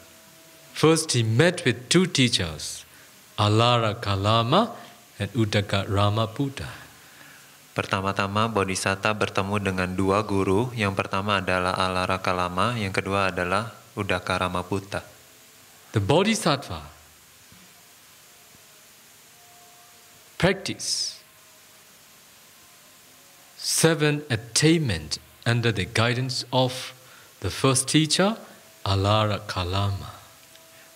First, he met with two teachers, Alara Kalama and Uddaka Ramaputa. Pertama-tama Bodhisatta bertemu dengan dua guru. Yang pertama adalah Alara Kalama, yang kedua adalah Udaka Ramaputta. The Bodhisattva practice seven attainment under the guidance of the first teacher, Alara Kalama.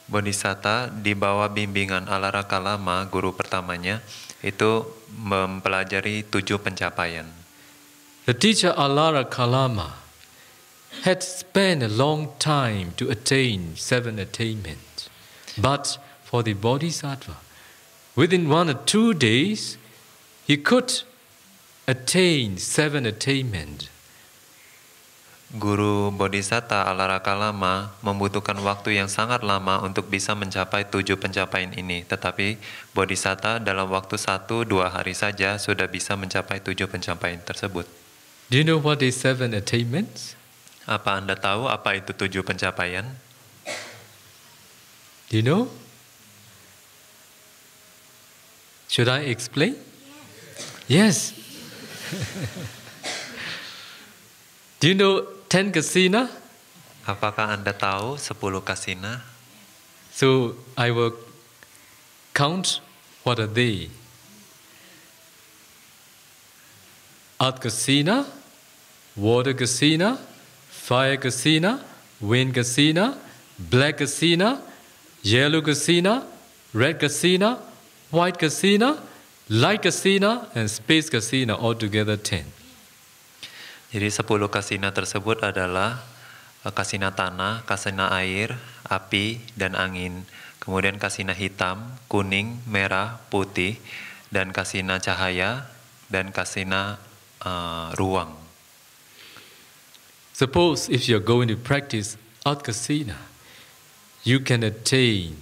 Bodhisatta di bawah bimbingan Alara Kalama, guru pertamanya, itu mempelajari tujuh pencapaian. The teacher Alara Kalama had spent a long time to attain seven attainments. But for the Bodhisattva, within one or two days, he could attain seven attainments. Guru Bodhisatta Alara Kalama membutuhkan waktu yang sangat lama untuk bisa mencapai tujuh pencapaian ini. Tetapi Bodhisatta dalam waktu satu dua hari saja sudah bisa mencapai tujuh pencapaian tersebut. Do you know what is seven attainments? Apa Anda tahu apa itu tujuh pencapaian? Do you know? Should I explain? Yes. Do you know ten kasina? Apakah Anda tahu 10 kasina? So I will count what are they. Earth casino, water casino, fire casino, wind casino, black casino, yellow casino, red casino, white casino, light casino, and space casino, altogether 10. Jadi 10 kasina tersebut adalah eh, kasina tanah, kasina air, api, dan angin. Kemudian kasina hitam, kuning, merah, putih, dan kasina cahaya, dan kasina eh, ruang. Suppose if you're going to practice Art Kasina, you can attain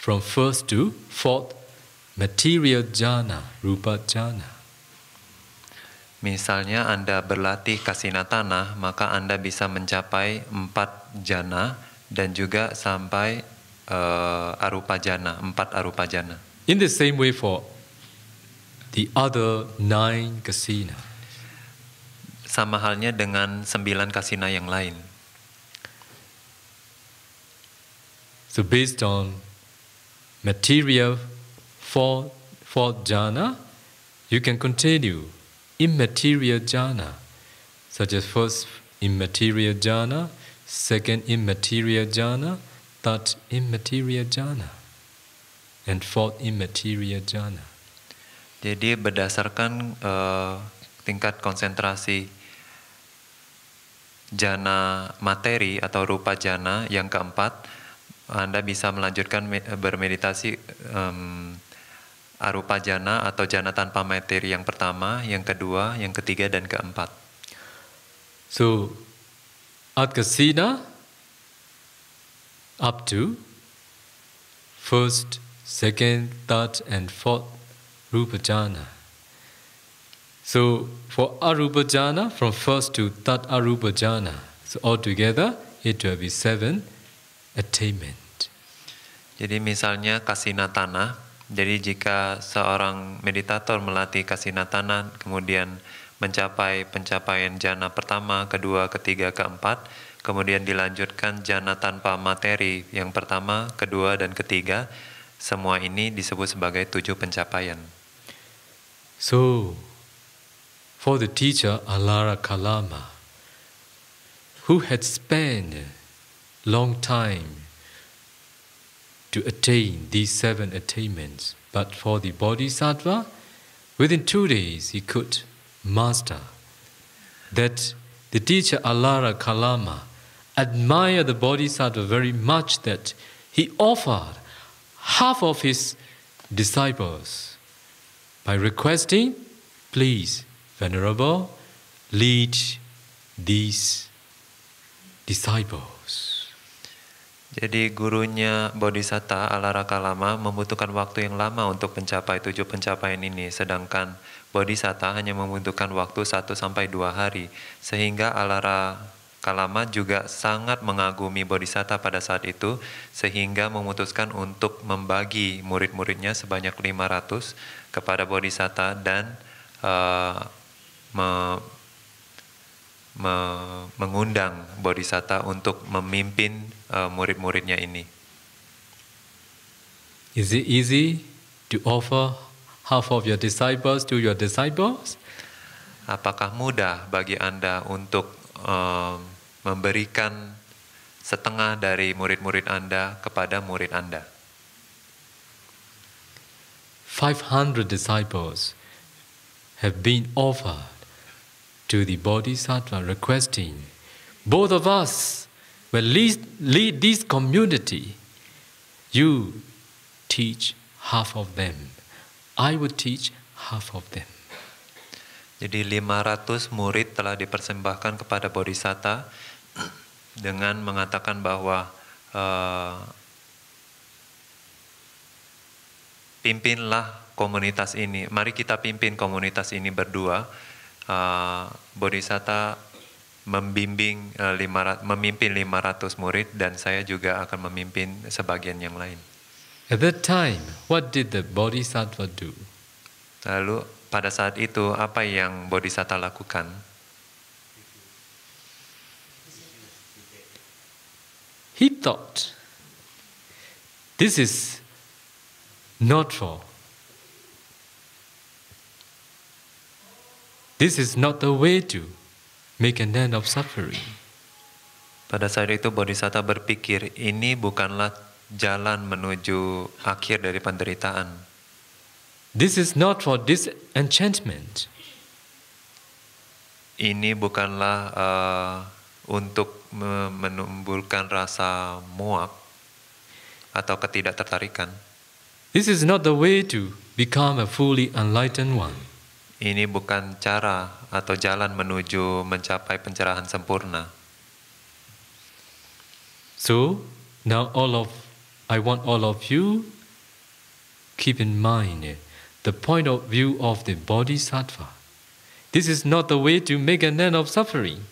from first to fourth material jhana, rupa jhana. Misalnya Anda berlatih kasina tanah, maka Anda bisa mencapai empat jana dan juga sampai eh, arupa jana, empat arupa jana. In the same way for the other nine kasina. Sama halnya dengan sembilan kasina yang lain. So based on material fourth, fourth jhana, you can continue immaterial jhana, such as first immaterial jhana, second immaterial jhana, third immaterial jhana, and fourth immaterial jhana. Jadi berdasarkan eh, tingkat konsentrasi jana materi atau rupa jana yang keempat, Anda bisa melanjutkan me- bermeditasi em, arupa jana atau jana tanpa materi yang pertama, yang kedua, yang ketiga dan keempat. So, at Kasina, up to first, second, third, and fourth Rupa Jhana. So, for Arupa Jhana, from first to third Arupa Jhana, so altogether it will be seven attainment. Jadi misalnya kasina tanah, jadi jika seorang meditator melatih kasina tanah, kemudian mencapai pencapaian jana pertama, kedua, ketiga, keempat, kemudian dilanjutkan jana tanpa materi yang pertama, kedua, dan ketiga, semua ini disebut sebagai tujuh pencapaian. So, for the teacher Alara Kalama, who had spent long time to attain these seven attainments, but for the Bodhisattva, within two days he could master. That the teacher Alara Kalama admired the Bodhisattva very much that he offered half of his disciples by requesting, please, Venerable, lead these disciples. Jadi gurunya Bodhisatta Alaraka Lama membutuhkan waktu yang lama untuk mencapai tujuh pencapaian ini, sedangkan Bodhisatta hanya membutuhkan waktu 1 sampai dua hari, sehingga Alara Kalama juga sangat mengagumi Bodhisatta pada saat itu, sehingga memutuskan untuk membagi murid-muridnya sebanyak 500 kepada Bodhisatta dan uh, me, me, mengundang Bodhisatta untuk memimpin uh, murid-muridnya ini. Is it easy to offer half of your disciples to your disciples? Apakah mudah bagi Anda untuk um, memberikan setengah dari murid-murid Anda kepada murid Anda? 500 disciples have been offered to the Bodhisattva requesting, both of us will lead, lead this community. You teach half of them. I will teach half of them. Jadi 500 murid telah dipersembahkan kepada Bodhisatta dengan mengatakan bahwa uh, pimpinlah komunitas ini. Mari kita pimpin komunitas ini berdua. Uh, Bodhisatta membimbing uh, 500, memimpin 500 murid dan saya juga akan memimpin sebagian yang lain. At that time, what did the Bodhisattva do? Lalu pada saat itu apa yang Bodhisatta lakukan? He thought, this is not for. This is not the way to make an end of suffering. Pada saat itu Bodhisatta berpikir ini bukanlah jalan menuju akhir dari penderitaan. This is not for disenchantment. Ini bukanlah uh, untuk menimbulkan rasa muak atau ketidaktertarikan. This is not the way to become a fully enlightened one. Ini bukan cara atau jalan menuju mencapai pencerahan sempurna. So, now all of I want all of you keep in mind eh, the point of view of the bodhisattva. This is not the way to make an end of suffering.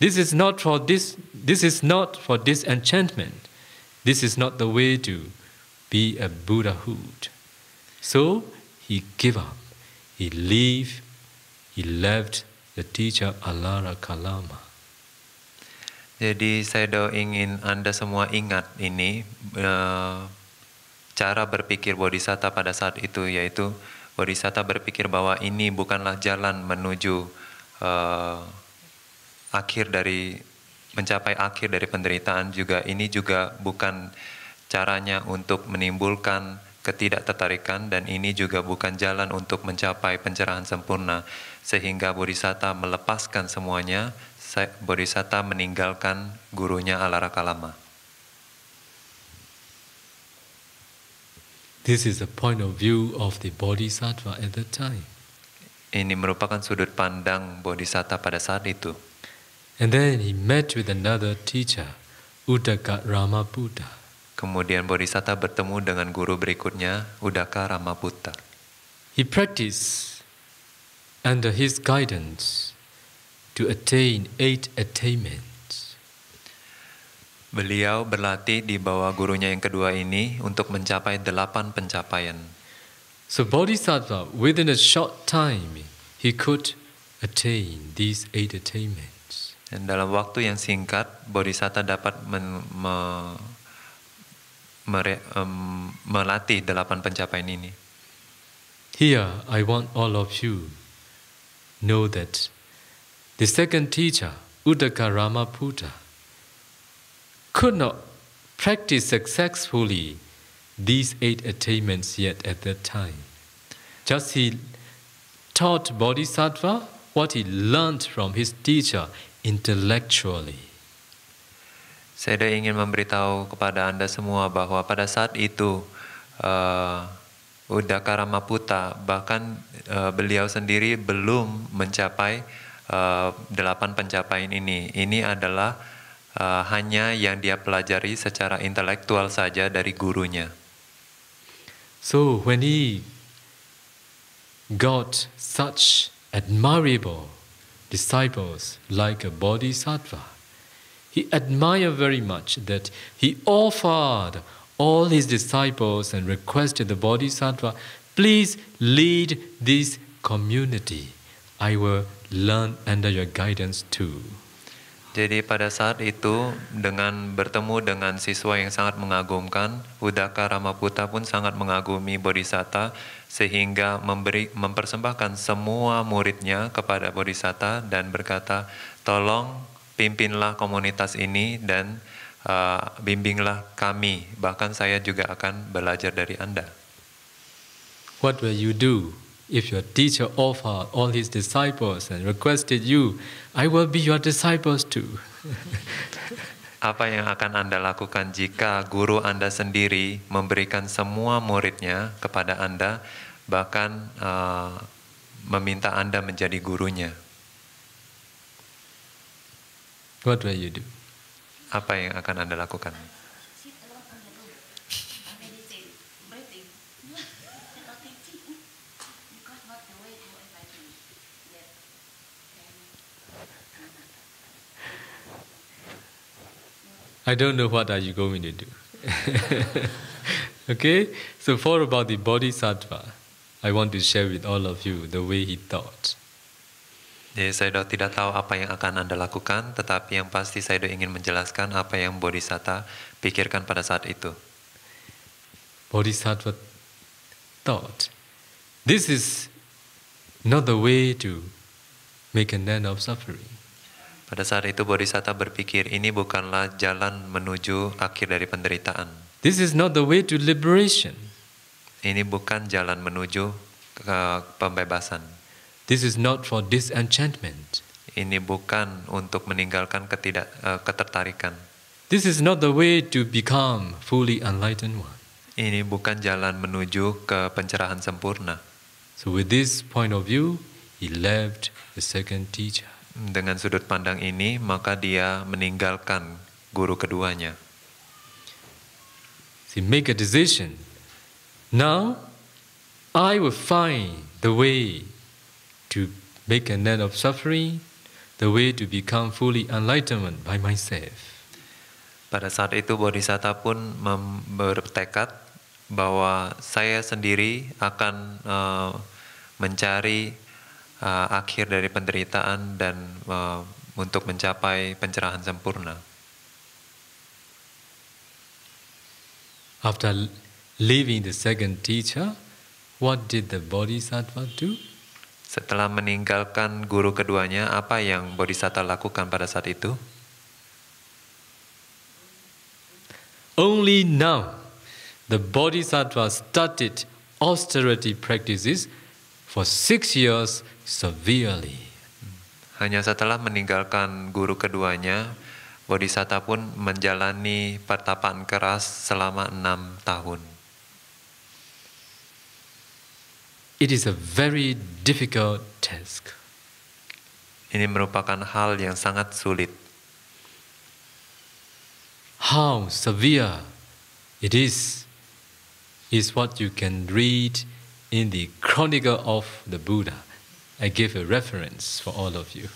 This is not for this this is not for disenchantment. This is not the way to be a Buddhahood. So he gave up. He leave he left the teacher Alara Kalama. Jadi saya ingin Anda semua ingat ini uh, cara berpikir Bodhisatta pada saat itu yaitu Bodhisatta berpikir bahwa ini bukanlah jalan menuju uh, akhir dari mencapai akhir dari penderitaan juga ini juga bukan caranya untuk menimbulkan ketidaktertarikan dan ini juga bukan jalan untuk mencapai pencerahan sempurna sehingga Bodhisatta melepaskan semuanya Bodhisatta meninggalkan gurunya Alara Kalama. This is the point of view of the Bodhisattva at that time. Ini merupakan sudut pandang Bodhisatta pada saat itu. And then he met with another teacher, Udaka Ramaputta. Kemudian Bodhisatta bertemu dengan guru berikutnya, Udaka Ramaputta. He practiced under his guidance to attain eight attainments. Beliau berlatih di bawah gurunya yang kedua ini untuk mencapai delapan pencapaian. So Bodhisattva, within a short time, he could attain these eight attainments. Dan dalam waktu yang singkat, Bodhisatta dapat men, me, mere, um, melatih delapan pencapaian ini. Here, I want all of you know that the second teacher, Uddaka Ramaputta, could not practice successfully these eight attainments yet at that time. Just he taught Bodhisattva what he learned from his teacher intellectually. Saya ingin memberitahu kepada Anda semua bahwa pada saat itu uh, Udakara Maputa bahkan uh, beliau sendiri belum mencapai uh, delapan pencapaian ini. Ini adalah uh, hanya yang dia pelajari secara intelektual saja dari gurunya. So when he got such admirable disciples like a bodhisattva, he admired very much that he offered all his disciples and requested the bodhisattva, please lead this community. I will learn under your guidance too. Jadi pada saat itu dengan bertemu dengan siswa yang sangat mengagumkan, Udaka Ramaputa pun sangat mengagumi Bodhisatta sehingga memberi mempersembahkan semua muridnya kepada Bodhisatta dan berkata, "Tolong pimpinlah komunitas ini dan uh, bimbinglah kami, bahkan saya juga akan belajar dari Anda. What will you do if your teacher offered all his disciples and requested you, I will be your disciples too? Apa yang akan Anda lakukan jika guru Anda sendiri memberikan semua muridnya kepada Anda, bahkan uh, meminta Anda menjadi gurunya? What will you do? Apa yang akan Anda lakukan? Sit alone on the room. I meditate, breathing. Not teaching. Because not the way to enlightenment. I don't know what are you going to do. okay? So for about the Bodhisattva, I want to share with all of you the way he thought. Jadi saya tidak tahu apa yang akan Anda lakukan, tetapi yang pasti saya ingin menjelaskan apa yang Bodhisatta pikirkan pada saat itu. Bodhisattva thought, this is not the way to make an end of suffering. Pada saat itu Bodhisatta berpikir, ini bukanlah jalan menuju akhir dari penderitaan. This is not the way to liberation. Ini bukan jalan menuju ke pembebasan. This is not for disenchantment. Ini bukan untuk meninggalkan ketidak eh, ketertarikan. This is not the way to become fully enlightened one. Ini bukan jalan menuju ke pencerahan sempurna. So with this point of view, he left the second teacher. Dengan sudut pandang ini, maka dia meninggalkan guru keduanya. He make a decision. Now, I will find the way to make an end of suffering, the way to become fully enlightenment by myself. Pada saat itu Bodhisatta pun bertekad bahwa saya sendiri akan uh, mencari uh, akhir dari penderitaan dan uh, untuk mencapai pencerahan sempurna. After leaving the second teacher, what did the Bodhisattva do? Setelah meninggalkan guru keduanya, apa yang Bodhisatta lakukan pada saat itu? Only now the Bodhisattva started austerity practices for six years severely. Hanya setelah meninggalkan guru keduanya, Bodhisatta pun menjalani pertapaan keras selama enam tahun. It is a very difficult task. Ini merupakan hal yang sangat sulit. How severe it is, is what you can read in the Chronicle of the Buddha. I give a reference for all of you.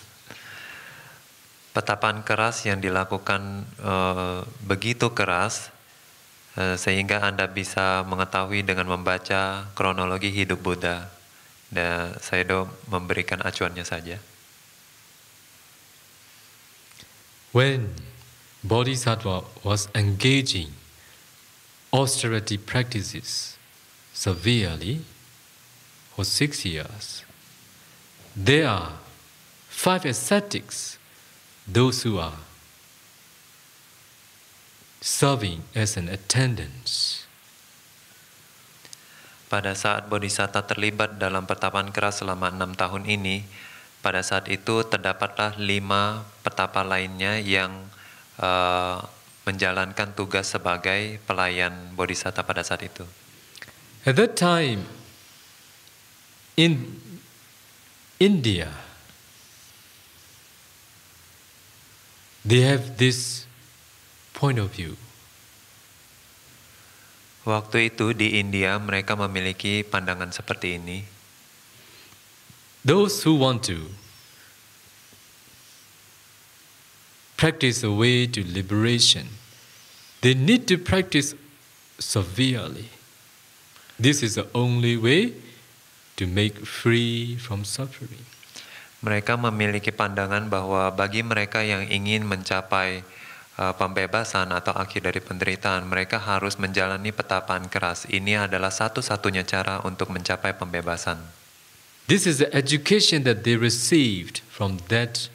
Petapaan keras yang dilakukan eh, begitu keras sehingga Anda bisa mengetahui dengan membaca kronologi hidup Buddha. Dan saya do memberikan acuannya saja. When Bodhisattva was engaging austerity practices severely for six years, there are five ascetics, those who are serving as an attendant. Pada saat Bodhisatta terlibat dalam pertapaan keras selama enam tahun ini, pada saat itu terdapatlah lima petapa lainnya yang uh, menjalankan tugas sebagai pelayan bodhisatta pada saat itu. At that time, in India, they have this point of view. Waktu itu di India mereka memiliki pandangan seperti ini. Those who want to practice the way to liberation, they need to practice severely. This is the only way to make free from suffering. Mereka memiliki pandangan bahwa bagi mereka yang ingin mencapai uh, pembebasan atau akhir dari penderitaan, mereka harus menjalani petapaan keras. Ini adalah satu-satunya cara untuk mencapai pembebasan. This is the education that they received from that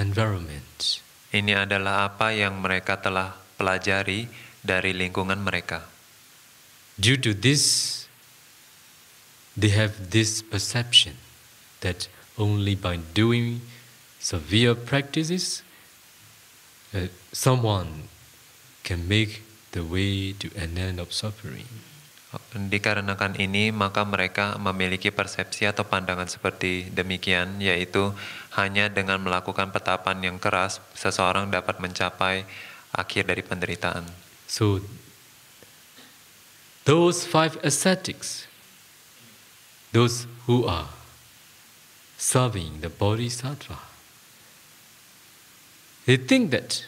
environment. Ini adalah apa yang mereka telah pelajari dari lingkungan mereka. Due to this, they have this perception that only by doing severe practices, someone can make the way to an end of suffering. Dikarenakan ini, maka mereka memiliki persepsi atau pandangan seperti demikian, yaitu hanya dengan melakukan petapan yang keras, seseorang dapat mencapai akhir dari penderitaan. So, those five ascetics, those who are serving the bodhisattva, they think that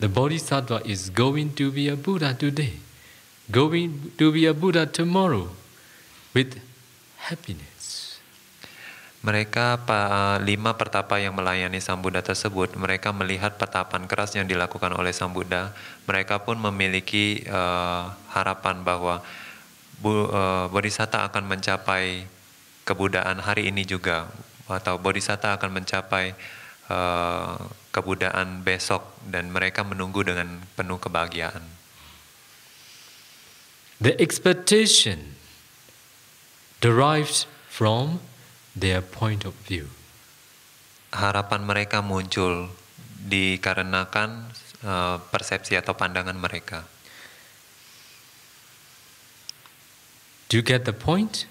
the bodhisattva is going to be a Buddha today, going to be a Buddha tomorrow with happiness. Mereka lima pertapa yang melayani Sang Buddha tersebut, mereka melihat petapan keras yang dilakukan oleh Sang Buddha. Mereka pun memiliki uh, harapan bahwa Bu, uh, Bodhisatta akan mencapai kebudaan hari ini juga, atau Bodhisatta akan mencapai uh, kebudaan besok, dan mereka menunggu dengan penuh kebahagiaan. The expectation derived from their point of view. Harapan mereka muncul dikarenakan uh, persepsi atau pandangan mereka. Do you get the point?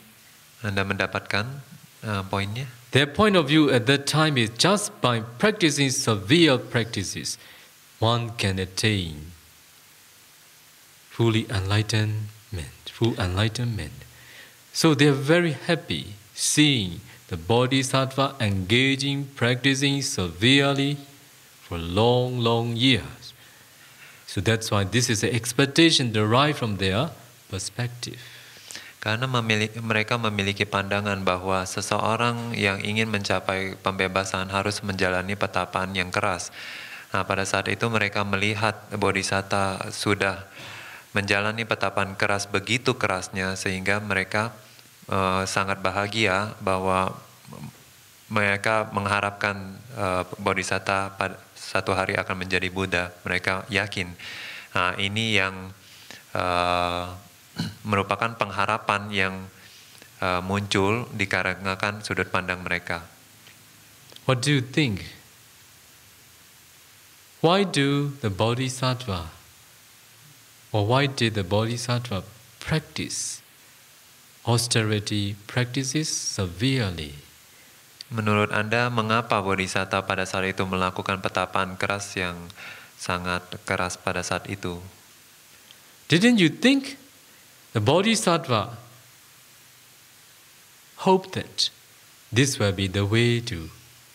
Anda mendapatkan uh, poinnya? Their point of view at that time is just by practicing severe practices, one can attain fully enlightenment, full enlightenment. So they are very happy seeing the bodhisattva engaging, practicing severely for long, long years. So that's why this is an expectation derived from their perspective. Karena memiliki, mereka memiliki pandangan bahwa seseorang yang ingin mencapai pembebasan harus menjalani petapaan yang keras. Nah, pada saat itu mereka melihat bodhisatta sudah menjalani petapaan keras begitu kerasnya sehingga mereka uh, sangat bahagia bahwa mereka mengharapkan uh, bodhisatta pada satu hari akan menjadi Buddha. Mereka yakin. Nah, ini yang uh, merupakan pengharapan yang uh, muncul dikarenakan sudut pandang mereka. What do you think? Why do the bodhisattva, or why did the bodhisattva practice austerity practices severely? Menurut Anda, mengapa bodhisatta pada saat itu melakukan petapaan keras yang sangat keras pada saat itu? Didn't you think the bodhisattva hoped that this will be the way to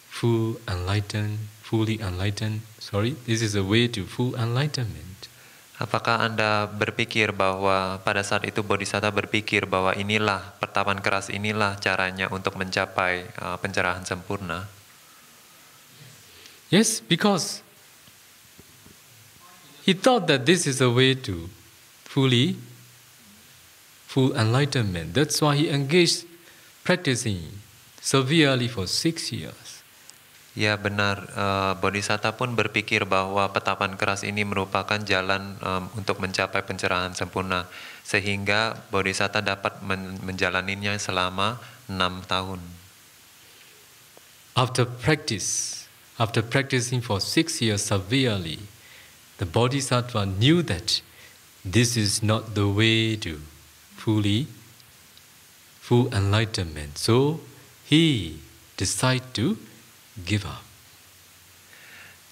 full enlighten, fully enlighten, sorry, this is the way to full enlightenment. Apakah Anda berpikir bahwa pada saat itu bodhisatta berpikir bahwa inilah pertapaan keras inilah caranya untuk mencapai uh, pencerahan sempurna? Yes, because he thought that this is a way to fully full enlightenment. That's why he engaged practicing severely for six years. Ya benar, uh, Bodhisatta pun berpikir bahwa petapaan keras ini merupakan jalan um, untuk mencapai pencerahan sempurna, sehingga Bodhisatta dapat men menjalaninya selama enam tahun. After practice, after practicing for six years severely, the Bodhisattva knew that this is not the way to fully full enlightenment. So he decided to give up.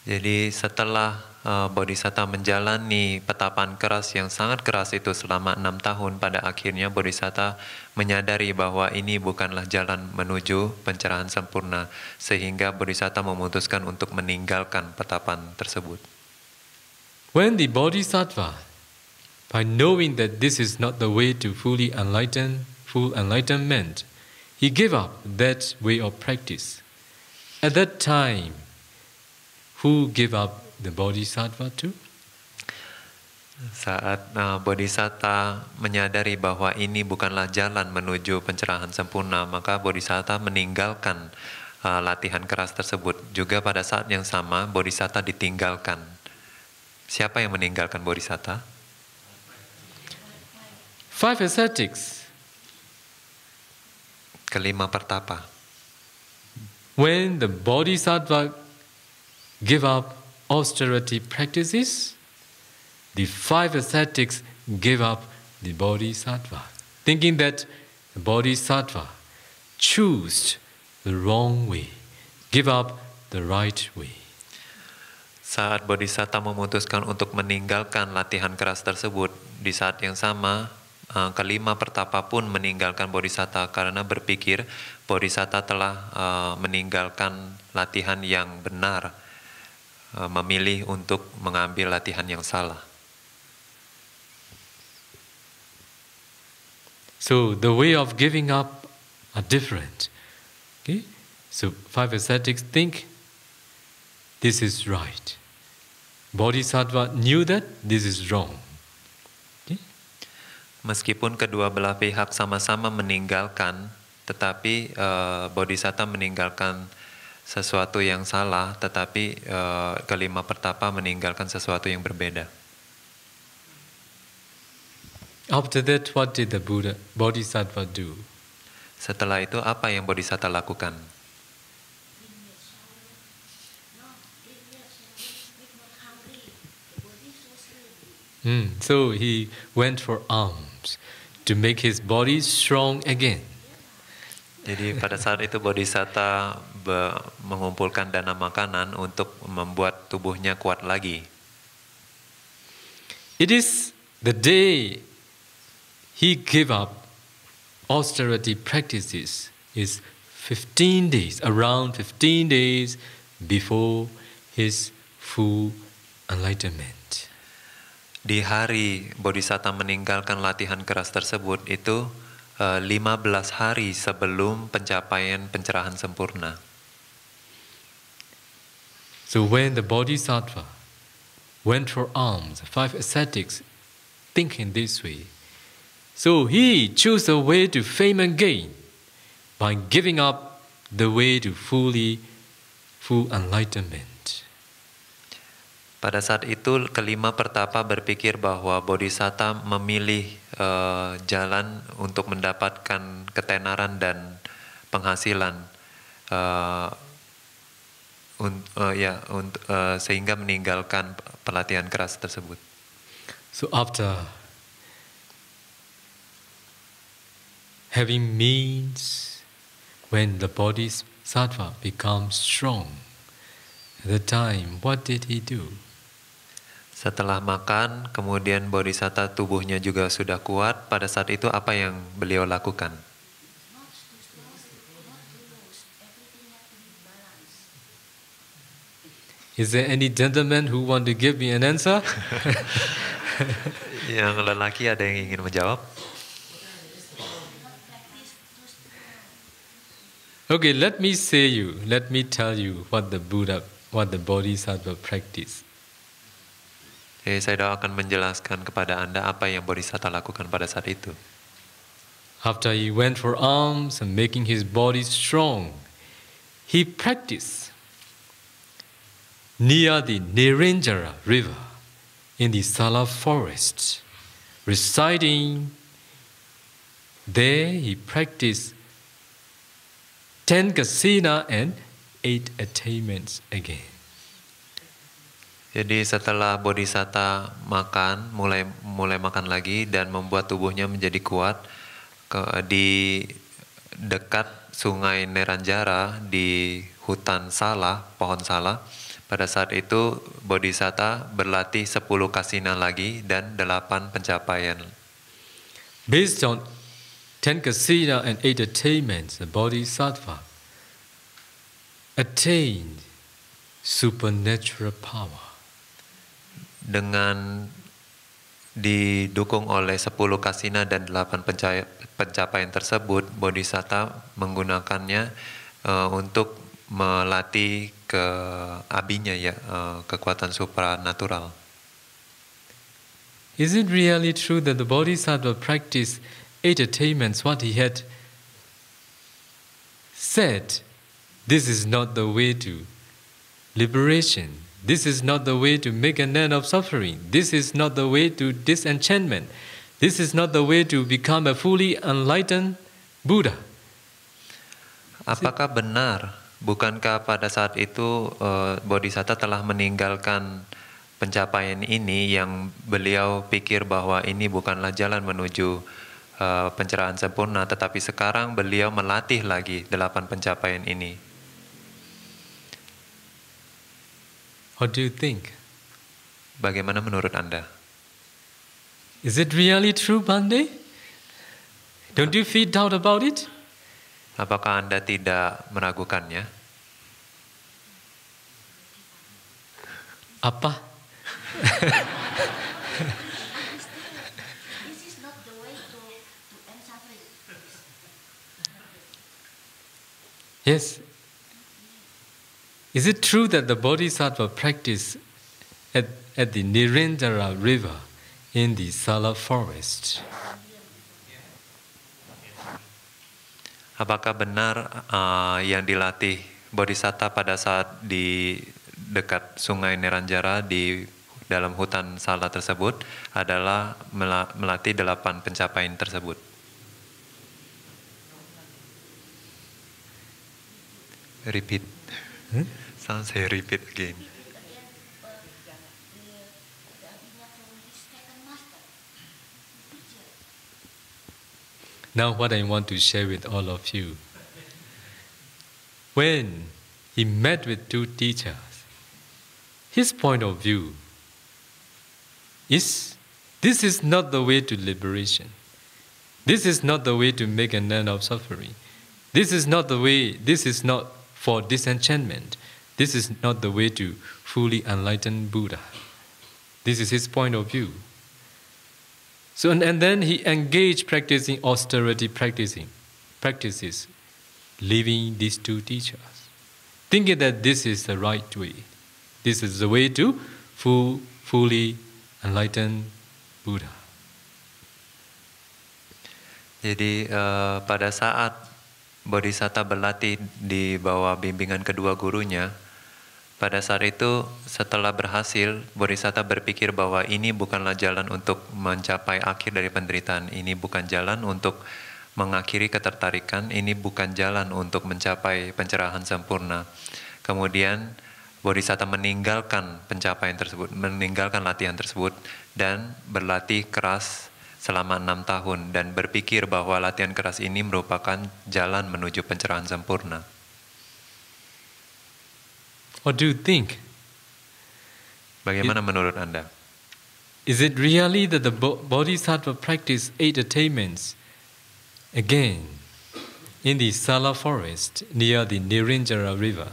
Jadi setelah uh, Bodhisatta menjalani petapan keras yang sangat keras itu selama enam tahun, pada akhirnya Bodhisatta menyadari bahwa ini bukanlah jalan menuju pencerahan sempurna, sehingga Bodhisatta memutuskan untuk meninggalkan petapan tersebut. When the Bodhisattva, by knowing that this is not the way to fully enlighten, full enlightenment, he gave up that way of practice. At that time, who gave up the Bodhisattva to? Saat uh, Bodhisatta menyadari bahwa ini bukanlah jalan menuju pencerahan sempurna, maka Bodhisatta meninggalkan uh, latihan keras tersebut. Juga pada saat yang sama, Bodhisatta ditinggalkan. Siapa yang meninggalkan Bodhisatta? Five ascetics. Kelima pertapa. When the Bodhisattva give up austerity practices, the five ascetics give up the Bodhisattva, thinking that the Bodhisattva choose the wrong way, give up the right way. Saat Bodhisatta memutuskan untuk meninggalkan latihan keras tersebut, di saat yang sama uh, kelima pertapa pun meninggalkan Bodhisatta karena berpikir Bodhisatta telah uh, meninggalkan latihan yang benar, uh, memilih untuk mengambil latihan yang salah. So the way of giving up are different. Okay? So five ascetics think this is right. Bodhisattva knew that this is wrong. Meskipun kedua belah pihak sama-sama meninggalkan, tetapi uh, Bodhisatta meninggalkan sesuatu yang salah, tetapi uh, kelima pertapa meninggalkan sesuatu yang berbeda. After that, what did the Buddha Bodhisattva do? Setelah itu apa yang Bodhisatta lakukan? Hmm, so he went for alms to make his body strong again. Jadi pada saat itu Bodhisatta mengumpulkan dana makanan untuk membuat tubuhnya kuat lagi. It is the day he gave up austerity practices is 15 days, around 15 days before his full enlightenment. Di hari Bodhisatta meninggalkan latihan keras tersebut itu eh, 15 hari sebelum pencapaian pencerahan sempurna. So when the Bodhisattva went for alms, five ascetics think in this way. So he chose a way to fame and gain by giving up the way to fully full enlightenment. Pada saat itu kelima pertapa berpikir bahwa Bodhisatta memilih eh, jalan untuk mendapatkan ketenaran dan penghasilan eh, un- eh, ya unt- eh, sehingga meninggalkan pelatihan keras tersebut. So after having means, when the bodhisattva becomes strong, the time, what did he do? Setelah makan, kemudian Bodhisatta tubuhnya juga sudah kuat. Pada saat itu apa yang beliau lakukan? Is there any gentleman who want to give me an answer? Yang lelaki ada yang ingin menjawab? okay, let me say you, let me tell you what the Buddha, what the Bodhisattva practice. Jadi saya akan menjelaskan kepada Anda apa yang lakukan pada saat itu. After he went for alms and making his body strong, he practiced near the Niranjara river in the Sala forest. Residing there, he practiced ten kasina and eight attainments again. Jadi setelah bodhisatta makan, mulai mulai makan lagi dan membuat tubuhnya menjadi kuat ke, di dekat sungai Neranjara di hutan Sala, pohon Sala. Pada saat itu bodhisatta berlatih 10 kasina lagi dan 8 pencapaian. Based on ten kasina and eight attainments, the bodhisattva attained supernatural power. Dengan didukung oleh 10 kasina dan 8 pencapaian, tersebut, bodhisatta menggunakannya uh, untuk melatih ke abinya ya, uh, kekuatan supranatural. Is it really true that the bodhisattva practiced eight attainments? What he had said, this is not the way to liberation. This is not the way to make an end of suffering. This is not the way to disenchantment. This is not the way to become a fully enlightened Buddha. Apakah benar? Bukankah pada saat itu uh, Bodhisatta telah meninggalkan pencapaian ini yang beliau pikir bahwa ini bukanlah jalan menuju uh, pencerahan sempurna, tetapi sekarang beliau melatih lagi delapan pencapaian ini. What do you think? Bagaimana menurut Anda? Is it really true, Bande? Don't you feel doubt about it? Apakah Anda tidak meragukannya? Apa? This is not the way to, to end suffering. Yes. Is it true that the Bodhisattva practiced at, at the Nirendra river in the Sala forest? Apakah benar uh, yang dilatih Bodhisatta pada saat di dekat Sungai Neranjara di dalam hutan Sala tersebut adalah mela- melatih delapan pencapaian tersebut? Repeat. Sounds say repeat again. Now, what I want to share with all of you. When he met with two teachers, his point of view is this is not the way to liberation. This is not the way to make an end of suffering. This is not the way, this is not for disenchantment. This is not the way to fully enlighten Buddha. This is his point of view. So and, and then he engaged practicing austerity practicing practices, leaving these two teachers, thinking that this is the right way. This is the way to full, fully enlighten Buddha. Jadi eh, pada saat Bodhisatta berlatih di bawah bimbingan kedua gurunya, pada saat itu setelah berhasil, Bodhisatta berpikir bahwa ini bukanlah jalan untuk mencapai akhir dari penderitaan, ini bukan jalan untuk mengakhiri ketertarikan, ini bukan jalan untuk mencapai pencerahan sempurna. Kemudian Bodhisatta meninggalkan pencapaian tersebut, meninggalkan latihan tersebut dan berlatih keras selama enam tahun dan berpikir bahwa latihan keras ini merupakan jalan menuju pencerahan sempurna. What do you think? Bagaimana menurut Anda? Is it really that the Bo- Bodhisattva practiced eight attainments again in the Sala forest near the Nirinjara river?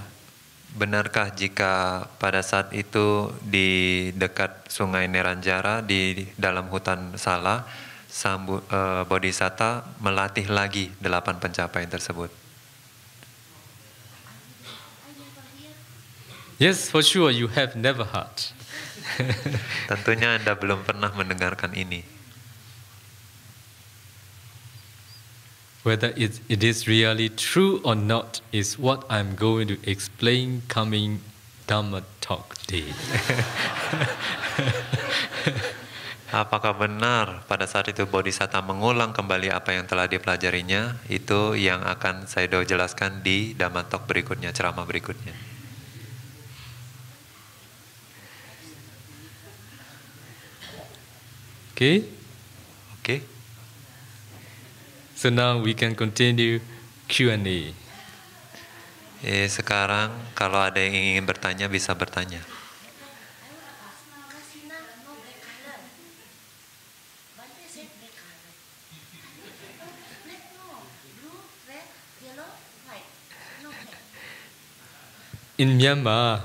Benarkah jika pada saat itu di dekat Sungai Neranjara di dalam hutan Sala, Sambu, eh, Bodhisatta melatih lagi delapan pencapaian tersebut? Yes, for sure, you have never heard. Tentunya Anda belum pernah mendengarkan ini. Whether it, it is really true or not is what I'm going to explain coming Dhamma talk day. Apakah benar pada saat itu Bodhisatta mengulang kembali apa yang telah dipelajarinya? Itu yang akan saya jelaskan di Dhamma Talk berikutnya, ceramah berikutnya. Okay? Oke. So now we can continue Q&A. Eh, sekarang kalau ada yang ingin bertanya bisa bertanya. In Myanmar,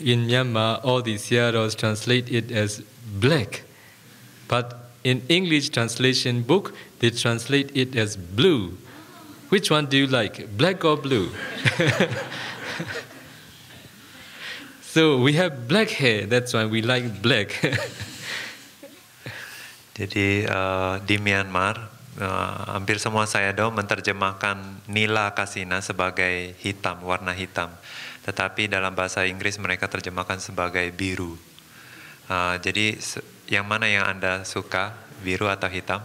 in Myanmar, all these heroes translate it as black. But in English translation book, they translate it as blue. Which one do you like, black or blue? so we have black hair, that's why we like black. Jadi eh, di Myanmar eh, hampir semua sayadaw menerjemahkan nila kasina sebagai hitam, warna hitam. Tetapi dalam bahasa Inggris mereka terjemahkan sebagai biru. Eh, jadi yang mana yang Anda suka, biru atau hitam?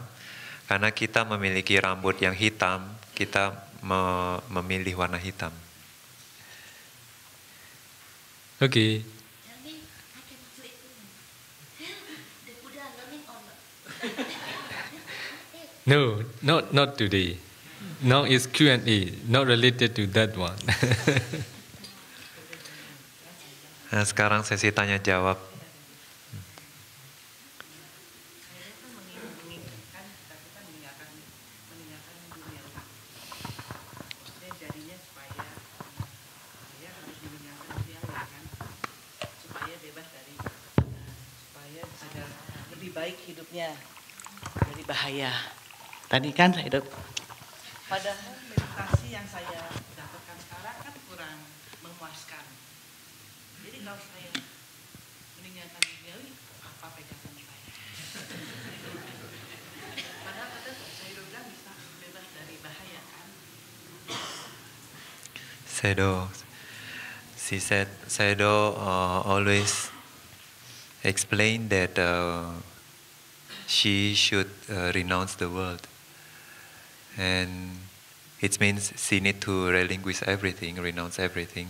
Karena kita memiliki rambut yang hitam, kita me- memilih warna hitam. okay, or not? no, not, not today. Now it's Q&A, not related to that one. Nah, sekarang sesi tanya jawab. saya kan mengin- menginginkan tapi kan meninggalkan meninggalkan dunia rumah. Maksudnya jadinya supaya saya harus meninggalkan dunia luar kan supaya bebas dari eh, supaya ada lebih baik hidupnya dari bahaya. Tadi kan saya hidup. Padahal meditasi yang saya dapatkan sekarang kan kurang memuaskan. Jadi kalau saya meninggalkan duniawi, apa pegangan saya? Padahal kata saya bilang bisa bebas dari bahaya kan. Sedo, she said, Sedo uh, always explained that uh, she should uh, renounce the world. And it means she need to relinquish everything, renounce everything.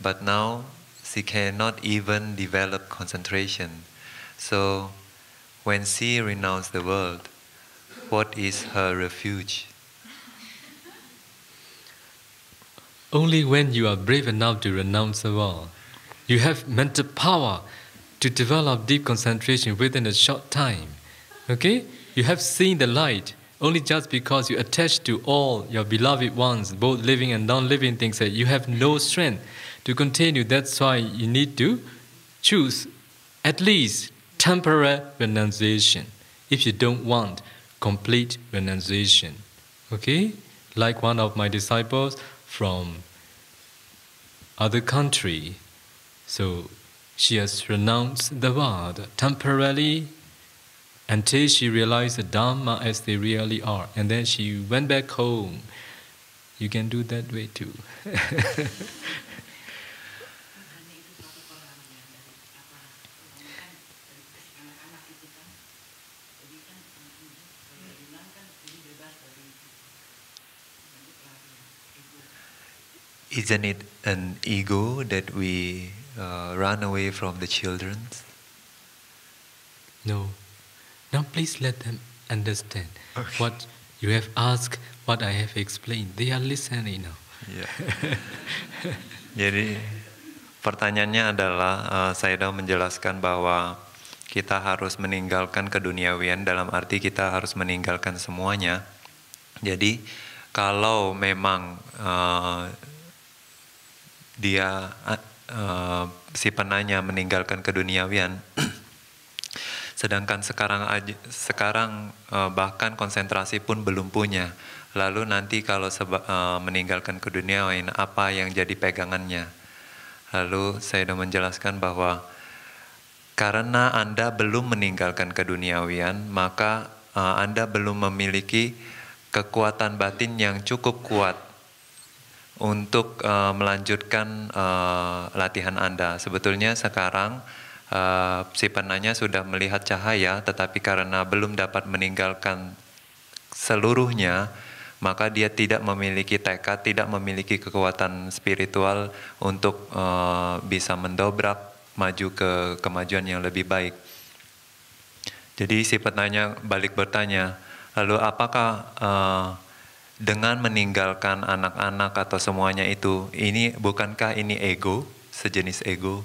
But now she cannot even develop concentration. So when she renounced the world, what is her refuge? Only when you are brave enough to renounce the world, you have mental power to develop deep concentration within a short time. Okay? You have seen the light only just because you attach to all your beloved ones, both living and non living things, that you have no strength to continue. That's why you need to choose at least temporary renunciation if you don't want complete renunciation. Okay? Like one of my disciples from other country. So she has renounced the world temporarily until she realized the Dharma as they really are. And then she went back home. You can do that way too. Hanya itu satu peran ya dari apa ini kan dari kasih anak-anak itu kan. Jadi kan anak-anak saya bilang kan ini bebas dari dari pelarian ego. Isn't it an ego that we uh, run away from the children? no. Now please let them understand what you have asked, what I have explained. They are listening now. Jadi pertanyaannya adalah uh, saya sudah menjelaskan bahwa kita harus meninggalkan keduniawian dalam arti kita harus meninggalkan semuanya. Jadi kalau memang uh, dia uh, si penanya meninggalkan keduniawian sedangkan sekarang aja, sekarang uh, bahkan konsentrasi pun belum punya lalu nanti kalau seba, uh, meninggalkan keduniawian apa yang jadi pegangannya lalu saya sudah menjelaskan bahwa karena anda belum meninggalkan keduniawian maka uh, anda belum memiliki kekuatan batin yang cukup kuat untuk uh, melanjutkan uh, latihan Anda. Sebetulnya sekarang uh, si penanya sudah melihat cahaya, tetapi karena belum dapat meninggalkan seluruhnya, maka dia tidak memiliki tekad, tidak memiliki kekuatan spiritual untuk uh, bisa mendobrak maju ke kemajuan yang lebih baik. Jadi si petanya balik bertanya, lalu apakah uh, dengan meninggalkan anak-anak atau semuanya itu, ini bukankah ini ego, sejenis ego?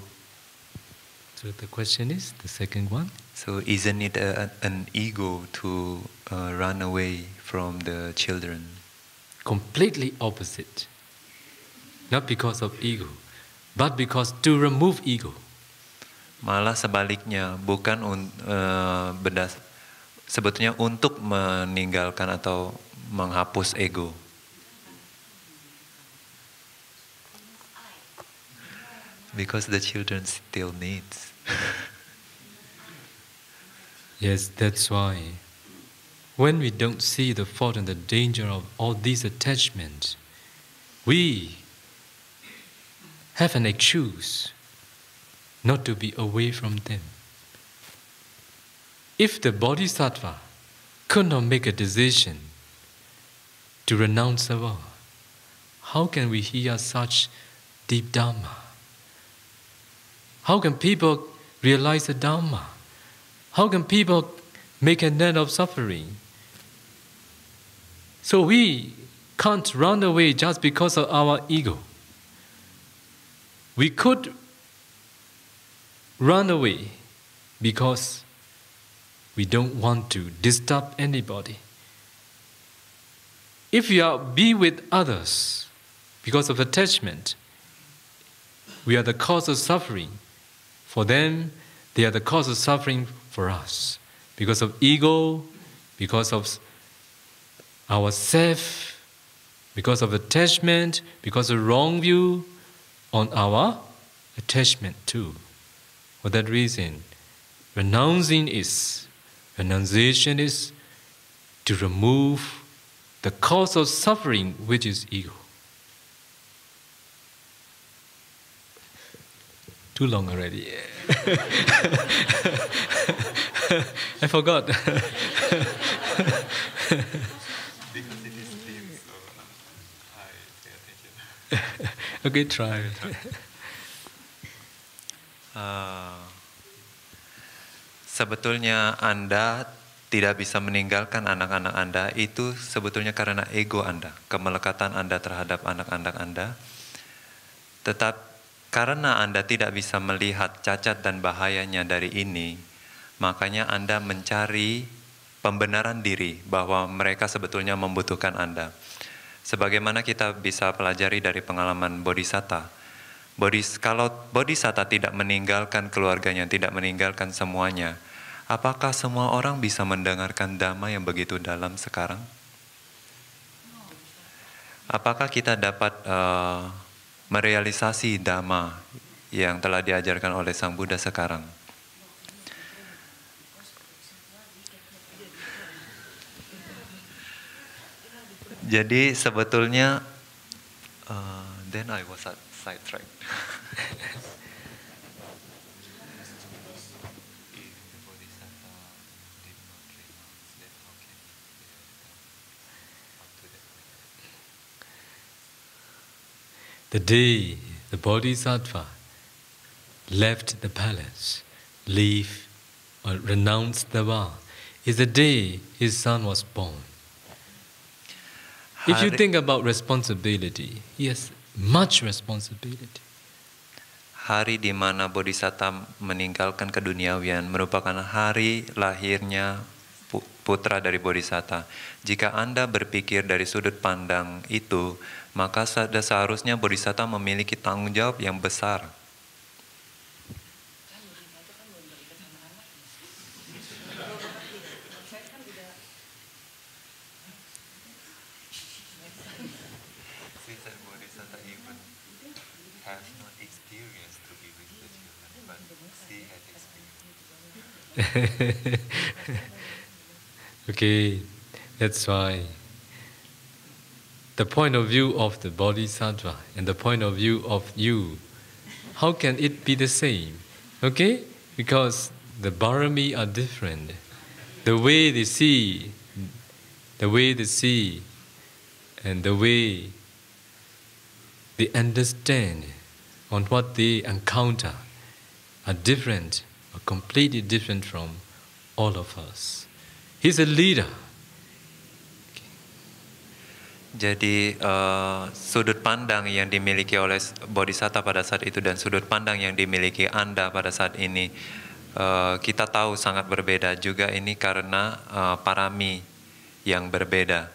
So the question is the second one. So isn't it a, an ego to uh, run away from the children? Completely opposite. Not because of ego, but because to remove ego. Malah sebaliknya, bukan un, uh, bedas, sebetulnya untuk meninggalkan atau menghapus ego. Because the children still needs. Yes, that's why when we don't see the fault and the danger of all these attachments, we have an excuse not to be away from them. If the bodhisattva could not make a decision to renounce the world, how can we hear such deep Dharma? How can people realize the Dharma? How can people make an end of suffering? So we can't run away just because of our ego. We could run away because we don't want to disturb anybody. If we are be with others because of attachment, we are the cause of suffering. For them, they are the cause of suffering for us. Because of ego, because of our self, because of attachment, because of wrong view on our attachment too. For that reason, renouncing is, renunciation is to remove the cause of suffering, which is ego. Too long already. I forgot. okay, try. Uh, sebetulnya Anda tidak bisa meninggalkan anak-anak Anda itu sebetulnya karena ego Anda, kemelekatan Anda terhadap anak-anak Anda. Tetap karena Anda tidak bisa melihat cacat dan bahayanya dari ini, makanya Anda mencari pembenaran diri bahwa mereka sebetulnya membutuhkan Anda. Sebagaimana kita bisa pelajari dari pengalaman Bodhisatta, Bodhis, kalau Bodhisatta tidak meninggalkan keluarganya, tidak meninggalkan semuanya, apakah semua orang bisa mendengarkan dhamma yang begitu dalam sekarang? Apakah kita dapat uh, merealisasi dhamma yang telah diajarkan oleh Sang Buddha sekarang? Jadi sebetulnya uh, then I was sidetracked. The day the Bodhisattva left the palace, leave or renounced the vow, is the day his son was born. If you think about responsibility, yes, much responsibility. Hari di mana Bodhisatta meninggalkan keduniawian merupakan hari lahirnya pu- putra dari Bodhisatta. Jika Anda berpikir dari sudut pandang itu, maka seharusnya Bodhisatta memiliki tanggung jawab yang besar. okay, that's why the point of view of the bodhisattva and the point of view of you, how can it be the same? Okay? Because the barami are different. The way they see, the way they see, and the way they understand on what they encounter are different, are completely different from all of us. He's a leader. Jadi eh, sudut pandang yang dimiliki oleh bodhisatta pada saat itu dan sudut pandang yang dimiliki Anda pada saat ini eh, kita tahu sangat berbeda juga ini karena eh, parami yang berbeda.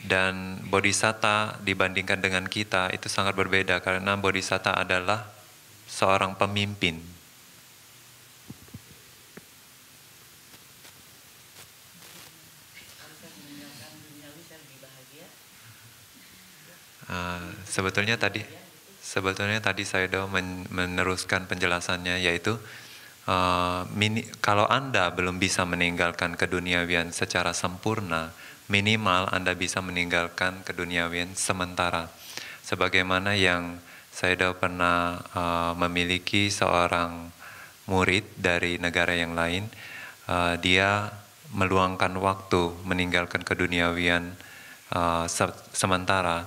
Dan bodhisatta dibandingkan dengan kita itu sangat berbeda karena bodhisatta adalah seorang pemimpin Harusnya meninggalkan duniawi saya lebih bahagia. Uh, sebetulnya tadi sebetulnya tadi saya men- meneruskan penjelasannya yaitu uh, mini, kalau anda belum bisa meninggalkan keduniawian secara sempurna minimal anda bisa meninggalkan keduniawian sementara. Sebagaimana yang saya pernah uh, memiliki seorang murid dari negara yang lain uh, dia meluangkan waktu meninggalkan keduniawian uh, se- sementara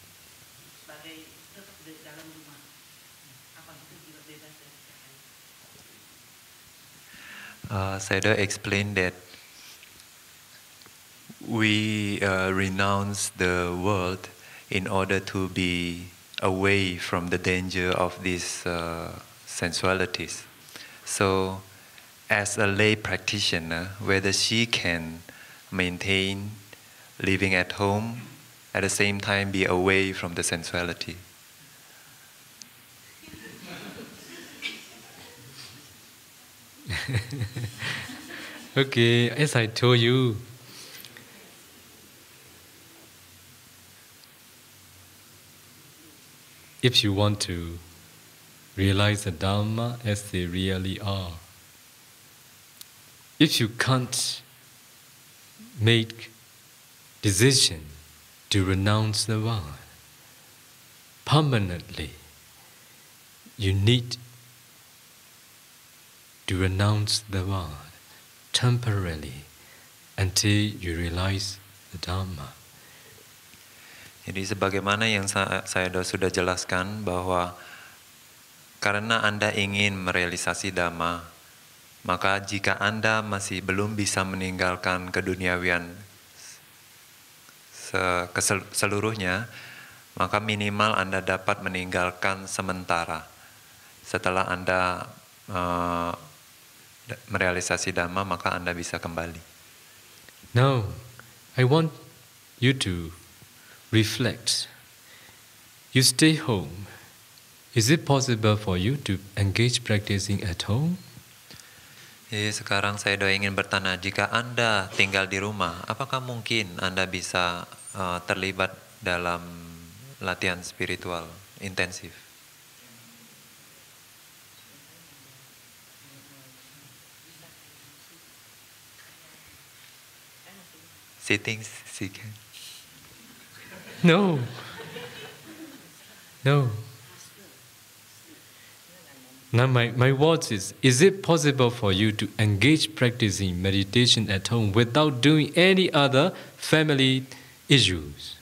sebagai tetap di dalam rumah apa itu bebas dari. Uh, Sayadaw explained that we uh, renounce the world in order to be away from the danger of these uh, sensualities. So, as a lay practitioner, whether she can maintain living at home, at the same time be away from the sensuality. Okay, as I told you, if you want to realize the Dharma as they really are, if you can't make decision to renounce the world permanently, you need to renounce the world temporarily until you realize the Dharma. Jadi sebagaimana yang sa- saya sudah jelaskan bahwa karena Anda ingin merealisasi dhamma, maka jika Anda masih belum bisa meninggalkan keduniawian se- kesel- seluruhnya, maka minimal Anda dapat meninggalkan sementara. Setelah Anda eh, da- merealisasi dhamma, maka Anda bisa kembali. Now, I want you to reflect. You stay home. Is it possible for you to engage practicing at home? Jadi sekarang saya doa ingin bertanya, jika Anda tinggal di rumah, apakah mungkin Anda bisa uh, terlibat dalam latihan spiritual intensif? Sitting, sitting. No. No. Now, my, my words is Is it possible for you to engage practicing meditation at home without doing any other family issues?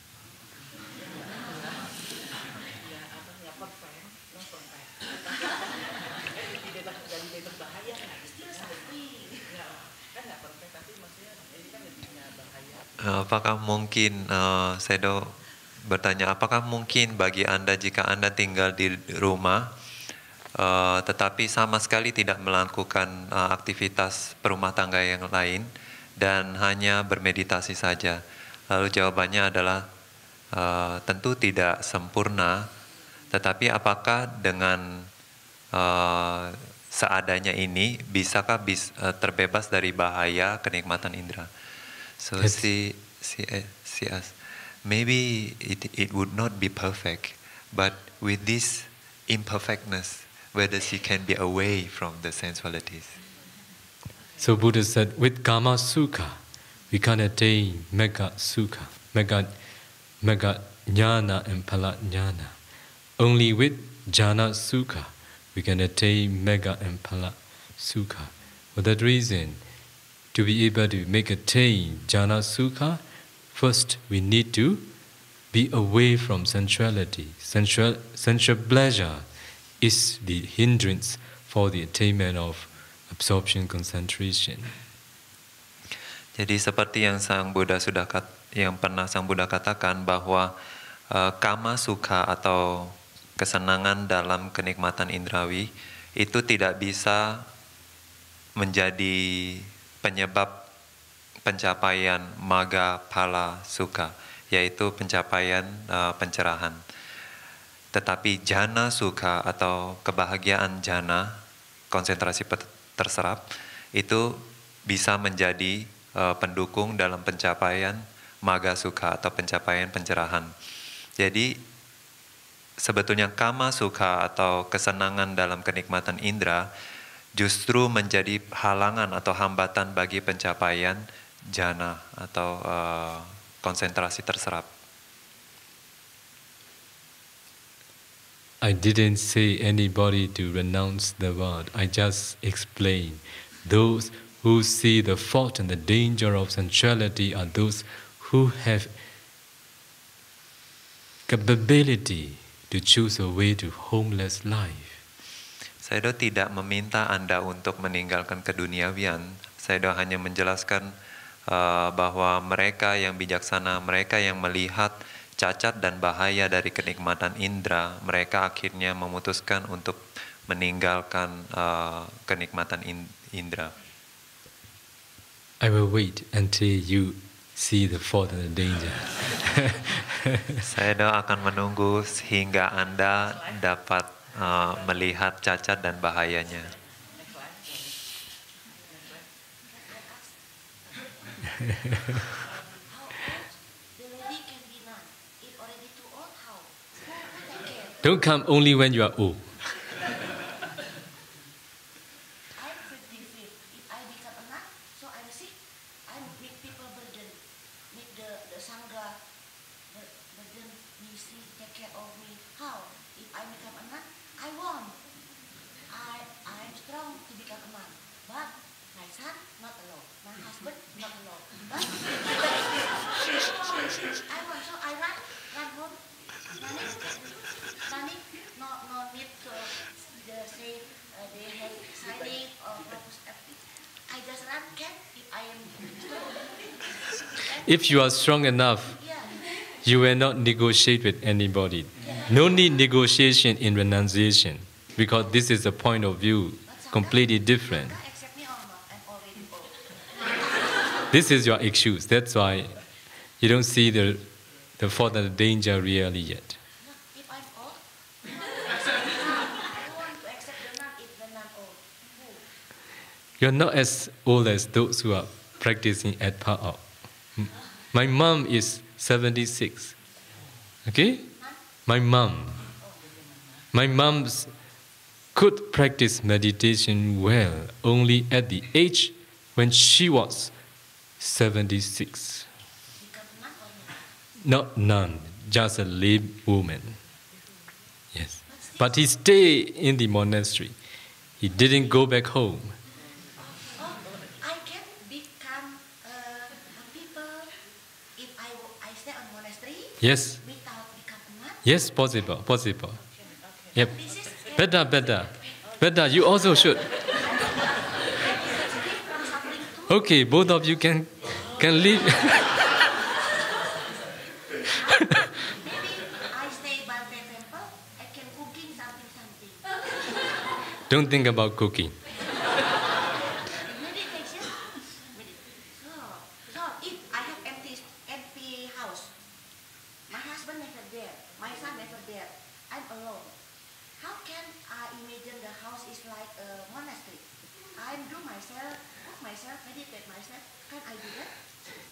Apakah mungkin, uh, saya do bertanya, apakah mungkin bagi Anda jika Anda tinggal di rumah, uh, tetapi sama sekali tidak melakukan uh, aktivitas perumah tangga yang lain, dan hanya bermeditasi saja? Lalu jawabannya adalah uh, tentu tidak sempurna, tetapi apakah dengan uh, seadanya ini, bisakah bis, uh, terbebas dari bahaya kenikmatan indera? So Yes. she, she, she asked, maybe it, it would not be perfect, but with this imperfectness, whether she can be away from the sensualities. So Buddha said, with Kama Sukha, we can attain mega sukha, mega, mega jnana and phala jnana. Only with jhana sukha we can attain mega and phala sukha. For that reason, to be able to make attain jhana sukha, first we need to be away from sensuality. Sensual, sensual pleasure is the hindrance for the attainment of absorption concentration. Jadi seperti yang Sang Buddha sudah kat, yang pernah Sang Buddha katakan bahwa uh, kama suka atau kesenangan dalam kenikmatan indrawi itu tidak bisa menjadi penyebab pencapaian maga pala suka yaitu pencapaian uh, pencerahan. Tetapi jana suka atau kebahagiaan jana konsentrasi terserap itu bisa menjadi uh, pendukung dalam pencapaian maga suka atau pencapaian pencerahan. Jadi sebetulnya kama suka atau kesenangan dalam kenikmatan indera justru menjadi halangan atau hambatan bagi pencapaian jana atau uh, konsentrasi terserap. I didn't say anybody to renounce the world. I just explain those who see the fault and the danger of sensuality are those who have capability to choose a way to homeless life. Saya tidak meminta Anda untuk meninggalkan keduniawian. Saya hanya menjelaskan uh, bahwa mereka yang bijaksana, mereka yang melihat cacat dan bahaya dari kenikmatan indera, mereka akhirnya memutuskan untuk meninggalkan uh, kenikmatan indera. I will wait until you see the fault and the danger. Saya akan menunggu sehingga Anda dapat uh, melihat cacat dan bahayanya. Don't come only when you are old. If you are strong enough, you will not negotiate with anybody. No need negotiation in renunciation because this is a point of view completely different. This is your excuse. That's why you don't see the, the fault and the danger really yet. You're not as old as those who are practicing at Pa'ao. My mom is 76. Okay? My mom. My mom could practice meditation well only at the age when she was 76. Not none, just a lay woman. Yes. But he stayed in the monastery. He didn't go back home. Yes. Yes, possible, possible. Yep. Better, better. Better, you also should. Okay, both of you can can leave. Don't think about cooking.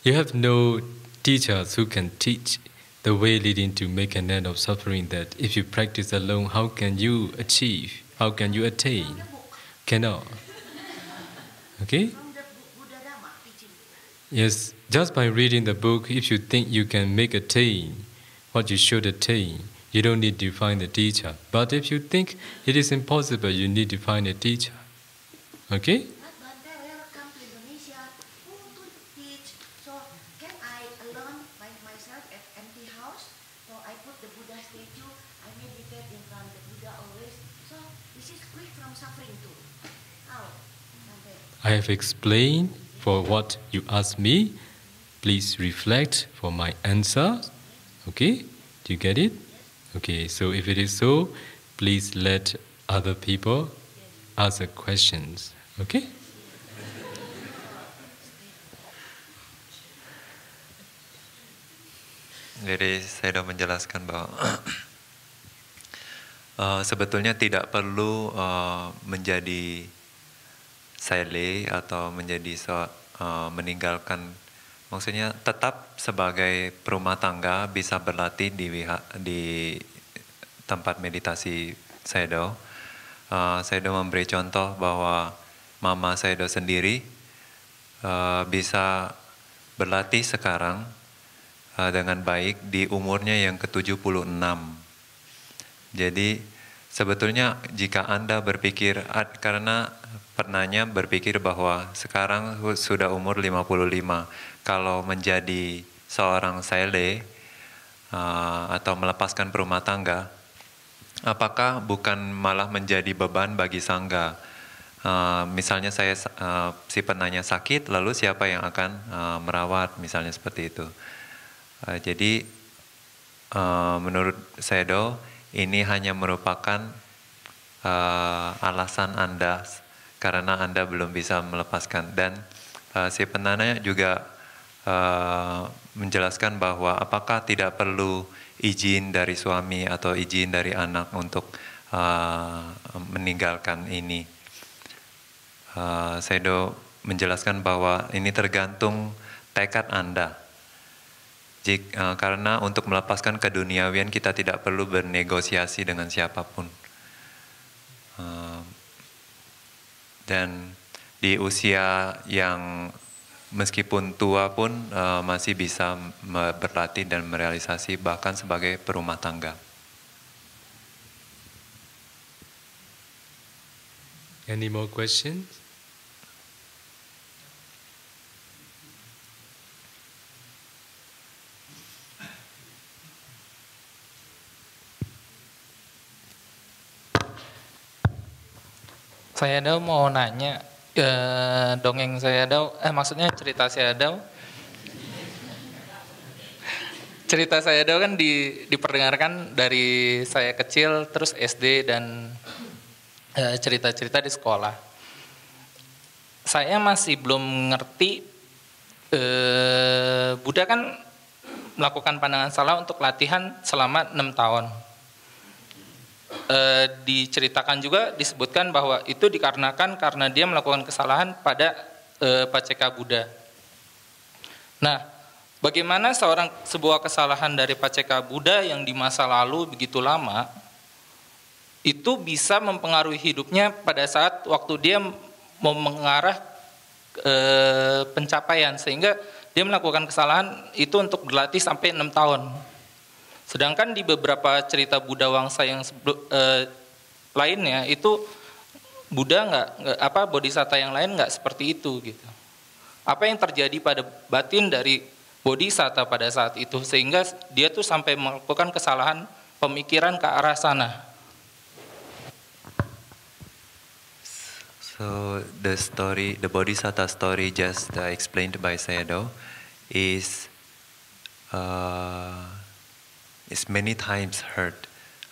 You have no teachers who can teach the way leading to make an end of suffering that if you practice alone, how can you achieve? How can you attain? Cannot. Okay? Yes, just by reading the book, if you think you can make attain what you should attain, you don't need to find a teacher. But if you think it is impossible, you need to find a teacher. Okay? But Bante welcome to Indonesia. Who to teach? So can I alone by myself at empty house? So I put the Buddha statue. I meditate in front of the Buddha always. So this is free from suffering too. How? Bante? I have explained for what you asked me. Please reflect for my answer. Okay? Do you get it? Okay, so if it is so, please let other people ask the questions. Okay? Jadi saya sudah menjelaskan bahwa eh, sebetulnya tidak perlu eh, menjadi sele atau menjadi so- eh, meninggalkan maksudnya tetap sebagai perumah tangga bisa berlatih di di tempat meditasi Sayadaw. Uh, Sayadaw memberi contoh bahwa mama Sayadaw sendiri eh, bisa berlatih sekarang uh, dengan baik di umurnya yang ke-76. Jadi sebetulnya jika Anda berpikir karena pernahnya berpikir bahwa sekarang sudah umur 55, kalau menjadi seorang sele uh, atau melepaskan perumah tangga, apakah bukan malah menjadi beban bagi sangga? Uh, misalnya saya uh, si penanya sakit, lalu siapa yang akan uh, merawat, misalnya seperti itu. Uh, jadi uh, menurut Sedo ini hanya merupakan uh, alasan Anda karena Anda belum bisa melepaskan dan uh, si penanya juga uh, menjelaskan bahwa apakah tidak perlu izin dari suami atau izin dari anak untuk uh, meninggalkan ini. Uh, Sedo menjelaskan bahwa ini tergantung tekad Anda. Jik, uh, karena untuk melepaskan keduniawian kita tidak perlu bernegosiasi dengan siapa pun. Uh, dan di usia yang meskipun tua pun uh, masih bisa berlatih dan merealisasi bahkan sebagai perumah tangga. Any more questions? Saya mau nanya eh, dongeng saya Dau, eh maksudnya cerita saya Dau. Cerita saya Dau kan di, diperdengarkan dari saya kecil terus SD dan eh, cerita-cerita di sekolah. Saya masih belum ngerti eh, Buddha kan melakukan pandangan salah untuk latihan selama enam tahun eh, diceritakan juga disebutkan bahwa itu dikarenakan karena dia melakukan kesalahan pada eh, Paceka Buddha. Nah, bagaimana seorang sebuah kesalahan dari Paceka Buddha yang di masa lalu begitu lama itu bisa mempengaruhi hidupnya pada saat waktu dia mau mengarah eh, pencapaian sehingga dia melakukan kesalahan itu untuk berlatih sampai enam tahun. Sedangkan di beberapa cerita Buddha Wangsa yang sebelu- eh, lainnya itu Buddha nggak nggak- apa bodhisatta yang lain nggak seperti itu gitu. Apa yang terjadi pada batin dari bodhisatta pada saat itu sehingga dia tuh sampai melakukan kesalahan pemikiran ke arah sana. So the story, the Bodhisatta story just uh, explained by Sayadaw is uh, is many times heard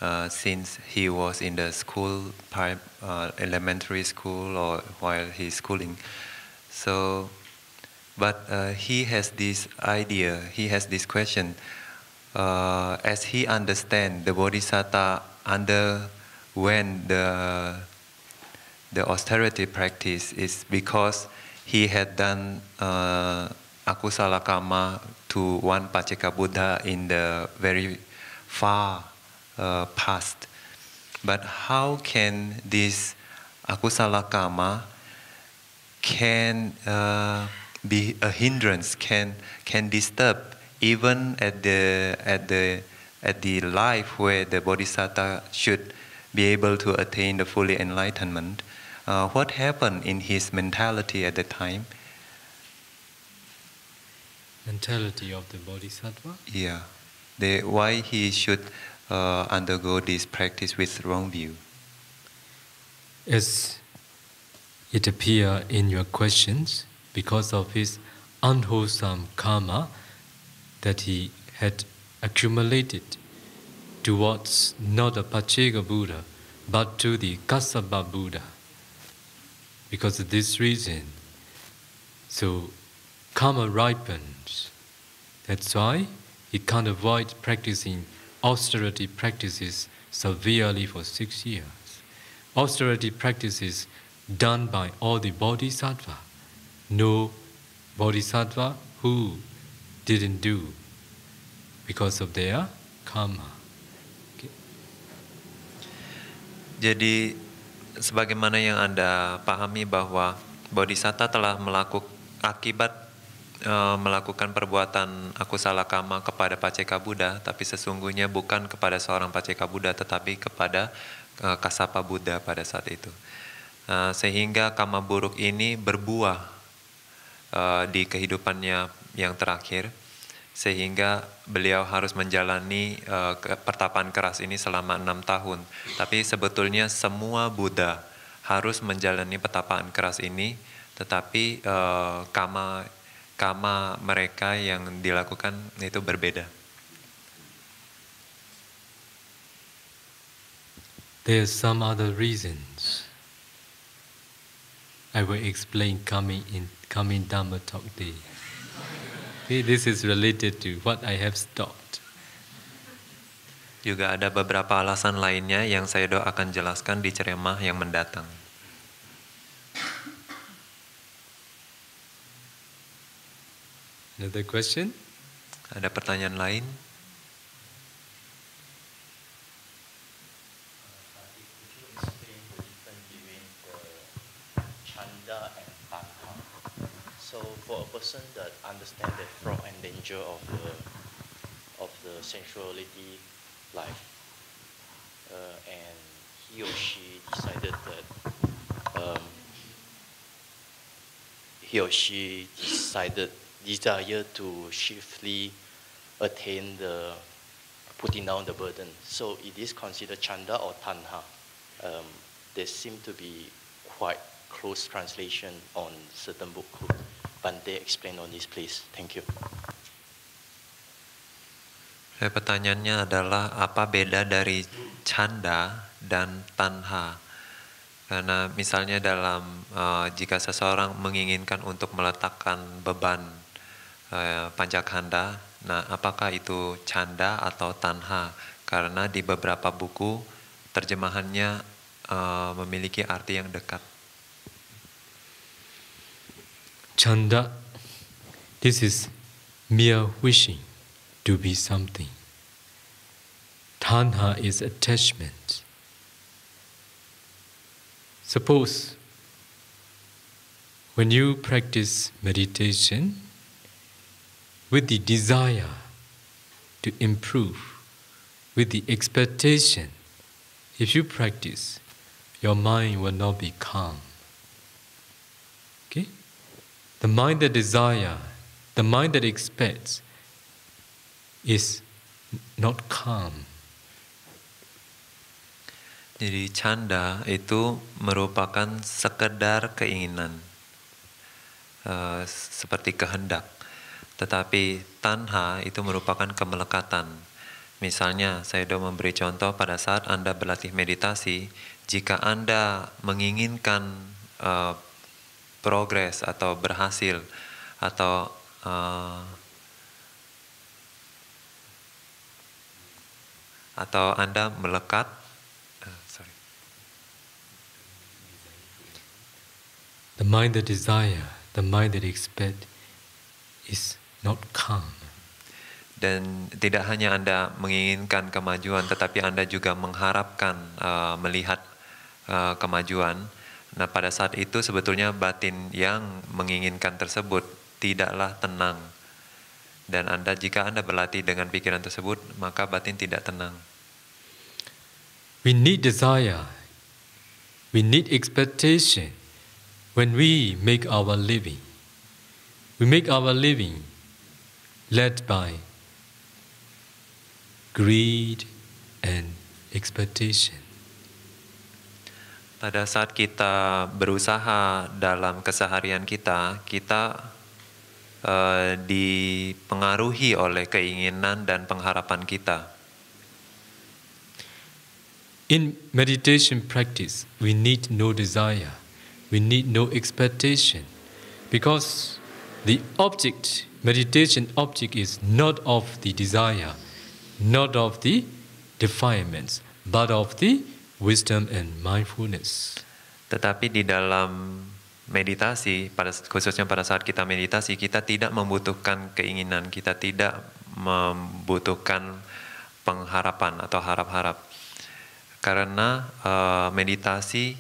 uh, since he was in the school, uh, elementary school, or while he's schooling. So, but uh, he has this idea, he has this question. Uh, as he understand the Bodhisatta underwent the the austerity practice is because he had done uh, akusala karma to one Pacheka Buddha in the very far uh, past. But how can this akusala karma can uh, be a hindrance, can can disturb even at the at the at the life where the bodhisattva should be able to attain the fully enlightenment. Uh, what happened in his mentality at the time? Mentality of the bodhisattva? Yeah, the, why he should uh, undergo this practice with wrong view. As it appear in your questions, because of his unwholesome karma that he had accumulated towards not the Pacheka Buddha, but to the Kassapa Buddha. Because of this reason, so karma ripens. That's why he can't avoid practicing austerity practices severely for six years. Austerity practices done by all the bodhisattva. No bodhisattva who didn't do because of their karma. Jadi sebagaimana yang Anda pahami bahwa bodhisatta telah melakukan akibat e, melakukan perbuatan akusala kama kepada Paceka Buddha, tapi sesungguhnya bukan kepada seorang Paceka Buddha tetapi kepada e, Kasapa Buddha pada saat itu. E, sehingga kama buruk ini berbuah di kehidupannya yang terakhir sehingga beliau harus menjalani uh, pertapaan keras ini selama enam tahun. Tapi sebetulnya semua Buddha harus menjalani pertapaan keras ini, tetapi uh, kama kama mereka yang dilakukan itu berbeda. There's some other reasons. I will explain coming in coming Dhamma talk day. Okay, this is related to what I have stopped. Juga ada beberapa alasan lainnya yang saya doakan jelaskan di ceramah yang mendatang. Another question? Ada pertanyaan lain? So for a person that understand the fraud and danger of the of the sensuality life, uh, and he or she decided that um, he or she decided desire to swiftly attain the putting down the burden. So it is considered chanda or tanha. Um, there seem to be quite close translation on certain book. Bante explain on this, please? Thank you. Eh, Pertanyaannya adalah apa beda dari canda dan tanha? Karena misalnya dalam uh, jika seseorang menginginkan untuk meletakkan beban pancakhanda, nah apakah itu canda atau tanha? Karena di beberapa buku terjemahannya uh, memiliki arti yang dekat. Chanda, this is mere wishing to be something. Tanha is attachment. Suppose when you practice meditation with the desire to improve, with the expectation, if you practice, your mind will not be calm. Okay? The mind that desire, the mind that expects, is not calm. Jadi canda itu merupakan sekedar keinginan, uh, seperti kehendak. Tetapi tanha itu merupakan kemelekatan. Misalnya, saya sudah memberi contoh pada saat Anda berlatih meditasi, jika Anda menginginkan uh, progres atau berhasil atau uh, atau Anda melekat sorry. The mind that desire, the mind that expect, is not calm. dan tidak hanya Anda menginginkan kemajuan tetapi Anda juga mengharapkan uh, melihat uh, kemajuan Nah, pada saat itu sebetulnya batin yang menginginkan tersebut tidaklah tenang. Dan Anda jika Anda berlatih dengan pikiran tersebut, maka batin tidak tenang. We need desire. We need expectation when we make our living. We make our living led by greed and expectation. Pada saat kita berusaha dalam keseharian kita, kita uh, dipengaruhi oleh keinginan dan pengharapan kita. In meditation practice, we need no desire, we need no expectation, because the object, meditation object, is not of the desire, not of the defilements, but of the wisdom and mindfulness. Tetapi di dalam meditasi, pada, khususnya pada saat kita meditasi, kita tidak membutuhkan keinginan, kita tidak membutuhkan pengharapan atau harap-harap karena uh, meditasi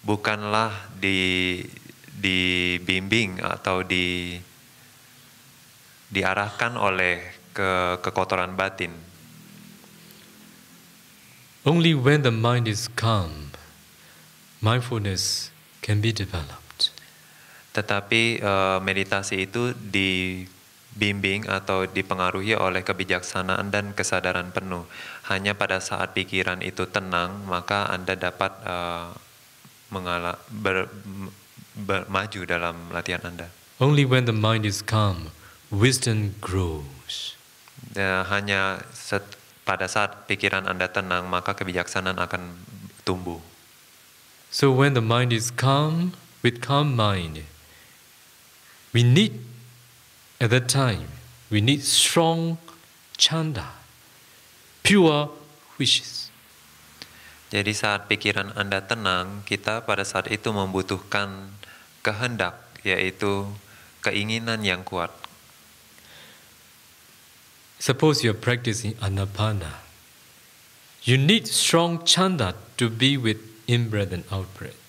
bukanlah di dibimbing atau di diarahkan oleh ke kekotoran batin. Only when the mind is calm, mindfulness can be developed. Tetapi uh, meditasi itu di bimbing atau dipengaruhi oleh kebijaksanaan dan kesadaran penuh. Hanya pada saat pikiran itu tenang, maka Anda dapat uh, mengala, ber, ber, maju dalam latihan Anda. Only when the mind is calm, wisdom grows. Ya, hanya set, pada saat pikiran Anda tenang, maka kebijaksanaan akan tumbuh. So when the mind is calm, with calm mind, we need At that time, we need strong chanda, pure wishes. Jadi saat pikiran Anda tenang, kita pada saat itu membutuhkan kehendak, yaitu keinginan yang kuat. Suppose you're practicing anapana. You need strong chanda to be with in-breath and out-breath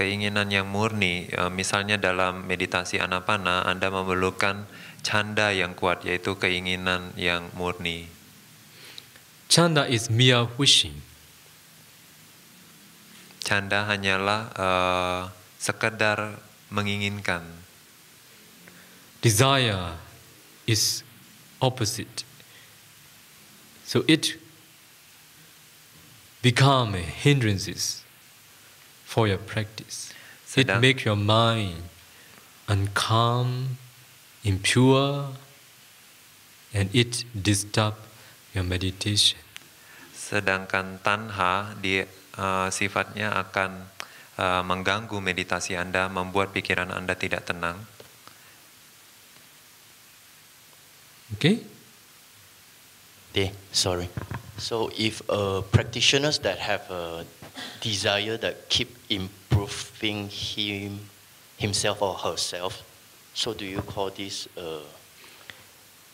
keinginan yang murni, eh, misalnya dalam meditasi anapana, Anda memerlukan canda yang kuat, yaitu keinginan yang murni. Chanda is mere wishing. Canda hanyalah uh, sekedar menginginkan. Desire is opposite. So it become hindrances for your practice. Sedang, it make your mind uncalm, impure, and it disturb your meditation. Sedangkan tanha di uh, sifatnya akan uh, mengganggu meditasi Anda, membuat pikiran Anda tidak tenang. Okay? Okay, sorry. So if uh, practitioners that have a desire that keep improving him, himself or herself, so do you call this uh,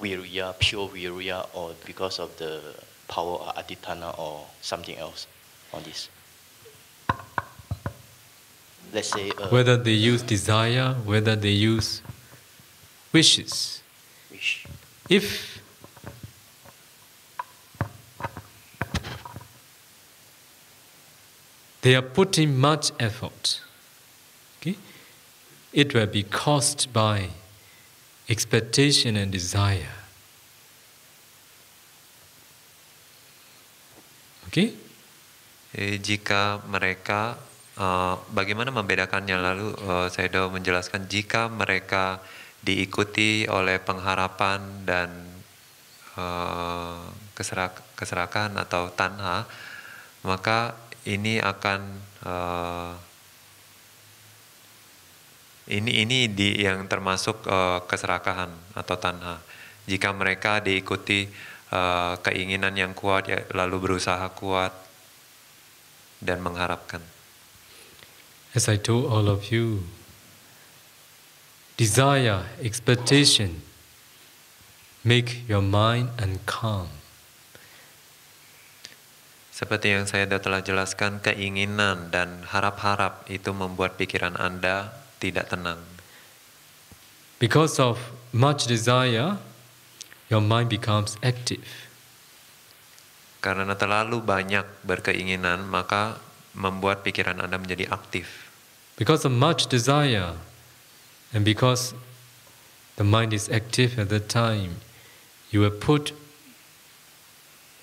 virya, pure virya, or because of the power of aditana or something else on this? Let's say uh, whether they use desire, whether they use wishes. Wish. If They are putting much effort. Okay? It will be caused by expectation and desire. Okay? Eh, jika mereka uh, bagaimana membedakannya lalu uh, saya sudah menjelaskan jika mereka diikuti oleh pengharapan dan uh, keserak, keserakan atau tanha maka ini akan uh, ini ini di yang termasuk uh, keserakahan atau tanha. Jika mereka diikuti uh, keinginan yang kuat, ya, lalu berusaha kuat dan mengharapkan. As I told all of you, desire, expectation make your mind uncalm. Seperti yang saya telah jelaskan, keinginan dan harap-harap itu membuat pikiran Anda tidak tenang. Because of much desire, your mind becomes active. Karena terlalu banyak berkeinginan, maka membuat pikiran Anda menjadi aktif. Because of much desire, and because the mind is active at that time, you will put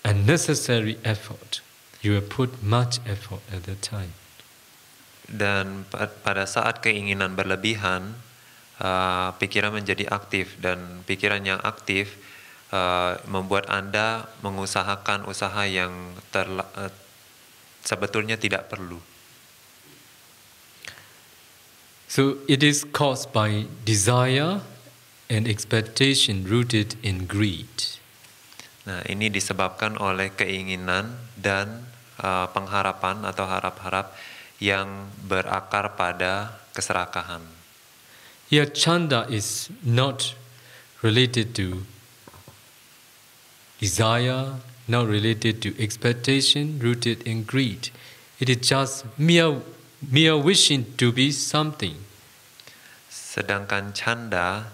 unnecessary effort. You will put much effort at that time. Dan pa- pada saat keinginan berlebihan, uh, pikiran menjadi aktif dan pikiran yang aktif uh, membuat Anda mengusahakan usaha yang terla- uh, sebetulnya tidak perlu. So it is caused by desire and expectation rooted in greed. Nah, ini disebabkan oleh keinginan dan uh, pengharapan atau harap-harap yang berakar pada keserakahan. Here, chanda is not related to desire, not related to expectation rooted in greed. It is just mere, mere wishing to be something. Sedangkan canda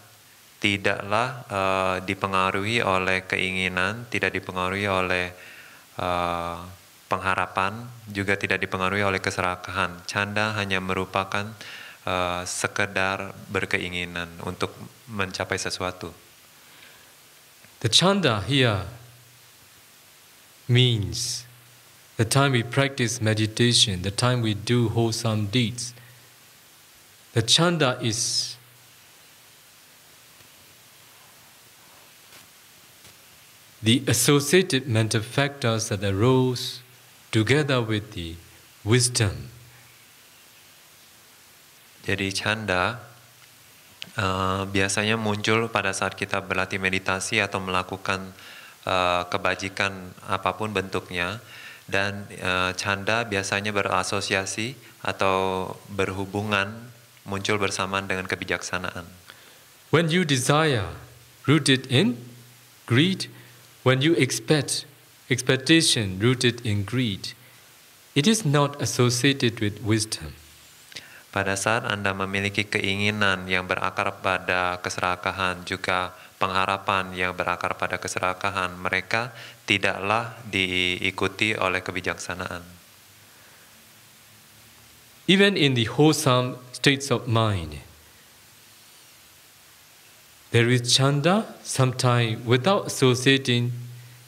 tidaklah uh, dipengaruhi oleh keinginan, tidak dipengaruhi oleh uh, pengharapan, juga tidak dipengaruhi oleh keserakahan. Canda hanya merupakan uh, sekedar berkeinginan untuk mencapai sesuatu. The chanda here means the time we practice meditation, the time we do wholesome deeds. The chanda is the associated mental factors that arose together with the wisdom. Jadi canda uh, biasanya muncul pada saat kita berlatih meditasi atau melakukan uh, kebajikan apa pun bentuknya dan uh, canda biasanya berasosiasi atau berhubungan muncul bersamaan dengan kebijaksanaan. When you desire, rooted in greed, when you expect, expectation rooted in greed, it is not associated with wisdom. Pada saat Anda memiliki keinginan yang berakar pada keserakahan, juga pengharapan yang berakar pada keserakahan, mereka tidaklah diikuti oleh kebijaksanaan. Even in the wholesome states of mind, there is chanda sometimes without associating,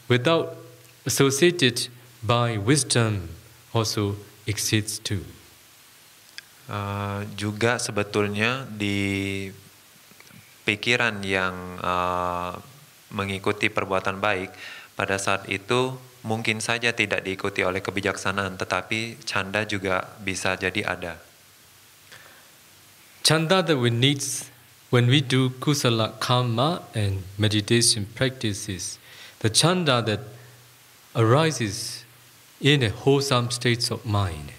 without associated by wisdom also exists too. Uh, juga sebetulnya di pikiran yang uh, mengikuti perbuatan baik pada saat itu mungkin saja tidak diikuti oleh kebijaksanaan tetapi canda juga bisa jadi ada Chanda that we need when we do kusala karma and meditation practices, the chanda that arises in a wholesome states of mind.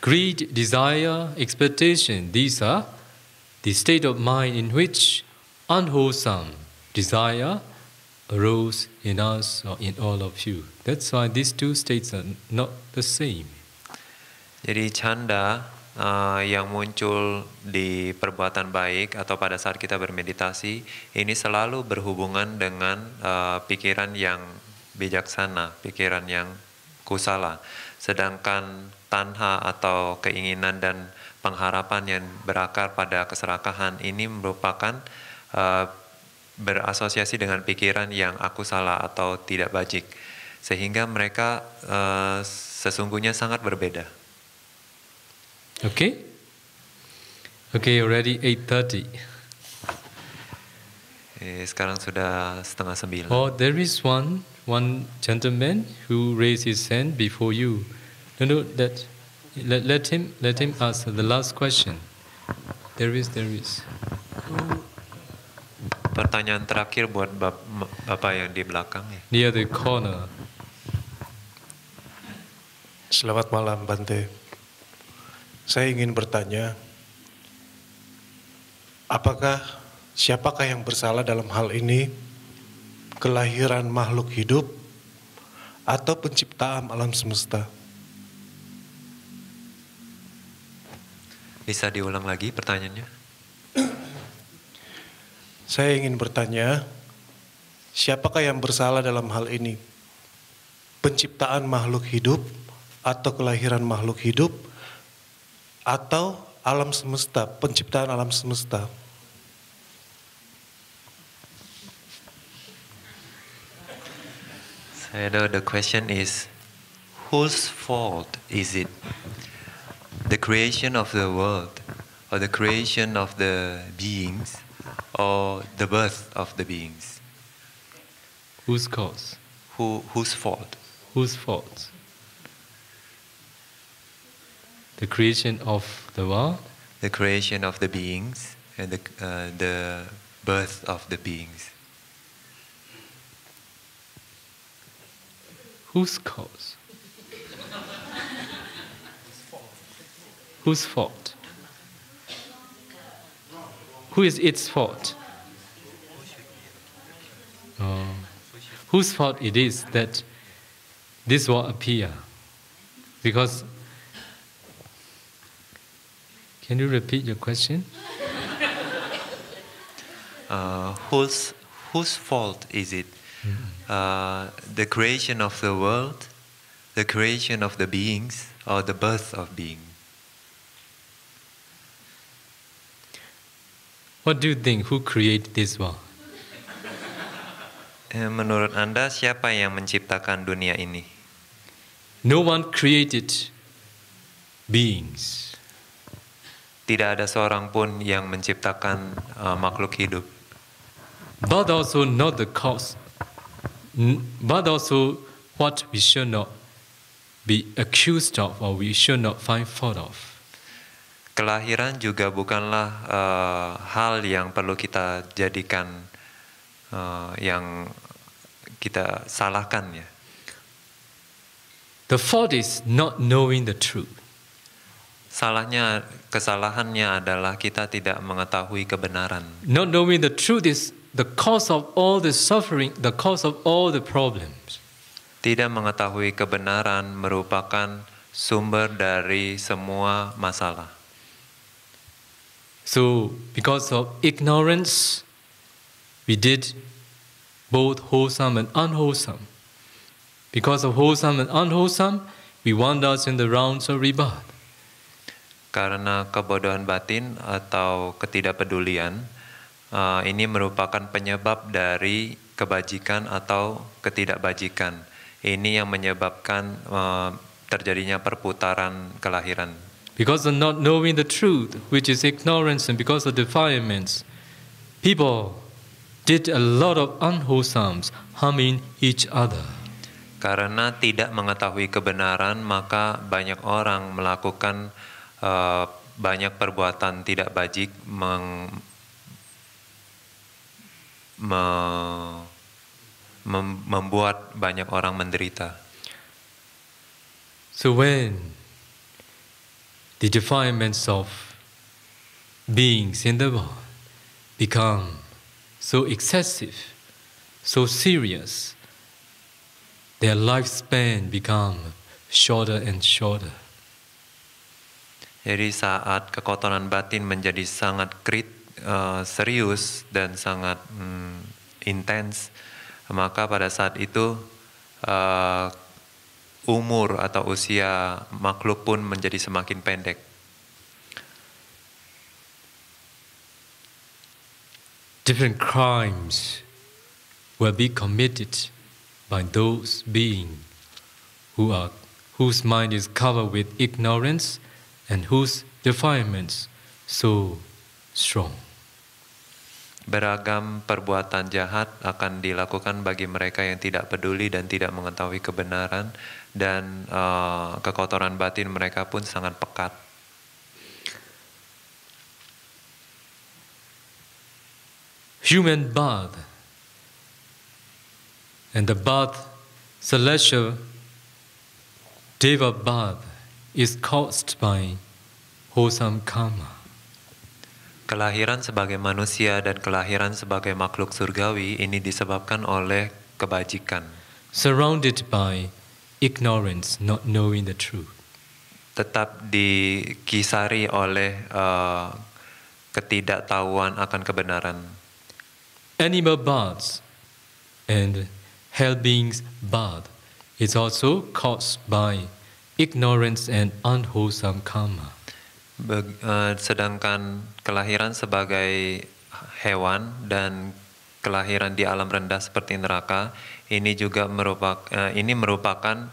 Greed, desire, expectation, these are the state of mind in which unwholesome desire arose in us or in all of you. That's why these two states are not the same. jadi canda uh, yang muncul di perbuatan baik atau pada saat kita bermeditasi ini selalu berhubungan dengan uh, pikiran yang bijaksana, pikiran yang kusala. Sedangkan tanha atau keinginan dan pengharapan yang berakar pada keserakahan ini merupakan uh, berasosiasi dengan pikiran yang aku salah atau tidak bajik. Sehingga mereka uh, sesungguhnya sangat berbeda. Okay? Okay, already 8.30. Eh, sekarang sudah setengah sembilan. Oh, there is one, one gentleman who raised his hand before you. No, no, that, let, let him, let him ask the last question. There is, there is. Pertanyaan terakhir buat bap- bapak yang di belakang ya. Near the corner. Selamat malam Bante. Saya ingin bertanya, apakah siapakah yang bersalah dalam hal ini? Kelahiran makhluk hidup atau penciptaan alam semesta? Bisa diulang lagi pertanyaannya? Saya ingin bertanya, siapakah yang bersalah dalam hal ini? Penciptaan makhluk hidup atau kelahiran makhluk hidup atau alam semesta, penciptaan alam semesta? So the question is, whose fault is it? The creation of the world, or the creation of the beings, or the birth of the beings? Whose cause? Who, whose fault? Whose fault? The creation of the world The creation of the beings and the, uh, the birth of the beings. Whose cause? Whose fault? Whose fault? Who is its fault? Oh. Whose fault it is that this will appear? Because can you repeat your question? Uh, whose, whose fault is it? Uh, the creation of the world, the creation of the beings, or the birth of being? What do you think? Who created this world? Eh, Menurut Anda, siapa yang menciptakan dunia ini? No one created beings. Tidak ada seorang pun yang menciptakan uh, makhluk hidup, but also not the cause, but also what we should not be accused of or we should not find fault of. Kelahiran juga bukanlah uh, hal yang perlu kita jadikan uh, yang kita salahkan ya. The fault is not knowing the truth. Salahnya, kesalahannya adalah kita tidak mengetahui kebenaran. Not knowing the truth is the cause of all the suffering, the cause of all the problems. Tidak mengetahui kebenaran merupakan sumber dari semua masalah. So, because of ignorance, we did both wholesome and unwholesome. Because of wholesome and unwholesome, we wander in the rounds of rebirth. Karena kebodohan batin atau ketidakpedulian, uh, ini merupakan penyebab dari kebajikan atau ketidakbajikan. Ini yang menyebabkan uh, terjadinya perputaran kelahiran. Because of not knowing the truth, which is ignorance, and because of defilements, people did a lot of unwholesomes, harming each other. Karena tidak mengetahui kebenaran, maka banyak orang melakukan uh, banyak perbuatan tidak bajik, meng, me- mem- membuat banyak orang menderita. So when the defilements of beings in the world become so excessive, so serious, their lifespan become shorter and shorter. Jadi saat kekotoran batin menjadi sangat krit, eh, serius dan sangat mm, intens, maka pada saat itu eh, umur atau usia makhluk pun menjadi semakin pendek. Different crimes will be committed by those beings who are whose mind is covered with ignorance and whose defilements so strong. Beragam perbuatan jahat akan dilakukan bagi mereka yang tidak peduli dan tidak mengetahui kebenaran dan eh, kekotoran batin mereka pun sangat pekat. Human birth and the birth, celestial deva birth, is caused by wholesome karma. Kelahiran sebagai manusia dan kelahiran sebagai makhluk surgawi ini disebabkan oleh kebajikan, surrounded by ignorance, not knowing the truth. tetap dikisari oleh eh, ketidaktahuan akan kebenaran. animal births and hell beings' birth is also caused by ignorance and unwholesome karma. Beg- eh, sedangkan kelahiran sebagai hewan dan kelahiran di alam rendah seperti neraka ini juga merupakan ini merupakan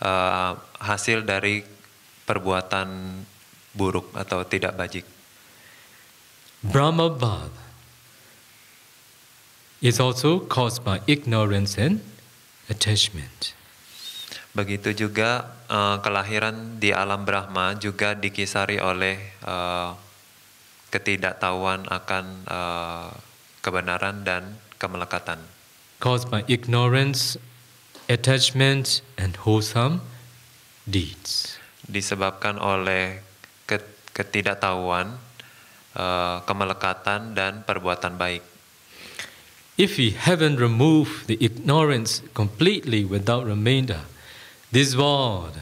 eh, hasil dari perbuatan buruk atau tidak bajik. Brahma birth is also caused by ignorance and attachment. Begitu juga eh, kelahiran di alam Brahma juga dikisari oleh eh, ketidaktahuan akan eh, kebenaran dan kemelekatan. Caused by ignorance, attachment, and wholesome deeds. Disebabkan oleh ke- ketidaktahuan, eh, kemelekatan dan perbuatan baik. If we haven't removed the ignorance completely without remainder, this world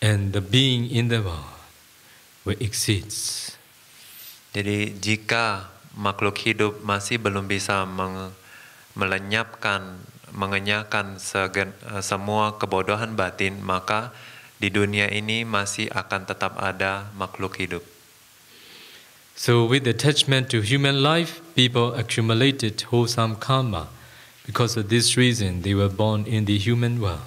and the being in the world will exist. Jadi jika makhluk hidup masih belum bisa meng- melenyapkan, mengenyahkan segen- semua kebodohan batin, maka di dunia ini masih akan tetap ada makhluk hidup. So, with attachment to human life, people accumulated wholesome karma. Because of this reason, they were born in the human world.